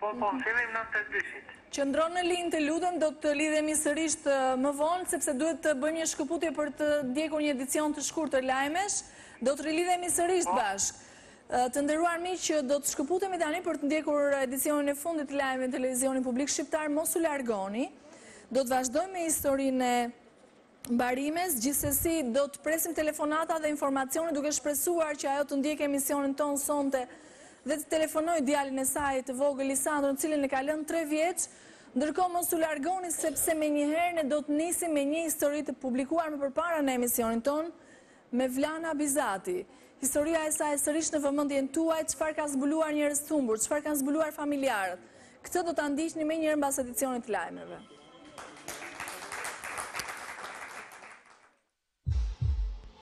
Po po, në fillim nëntë e dyshit. Qëndro në linjë të lutem, do të lidhemi sërish më vonë, sepse duhet të bëjmë një shkëputje për të ndjekur një edicion të shkurtër lajmesh, do të rilidhemi sërish bashkë. Të nderuar miq, do të shkëputemi tani për të ndjekur edicionin e fundit të lajmeve në televizionin publik shqiptar, mos u largoni. Do të vazhdojmë me historinë e Barimes, gjithsesi do të presim telefonata dhe informacione duke shpresuar që ajo të ndjekë emisionin tonë sonte dhe të telefonojë djalin e saj të vogël Lisandron, të cilin e ka lënë tre vjeç, ndërkohë mos u largoni sepse menjëherë ne do të nisim me një histori të publikuar më përpara në emisionin tonë, Mevlana Bizati, Historia e saj sërish në vëmendjen tuaj, çfarë ka zbuluar njerëz të humbur, çfarë kanë zbuluar familjarët? Këtë do ta ndiqni menjëherë mbas edicionit të lajmeve.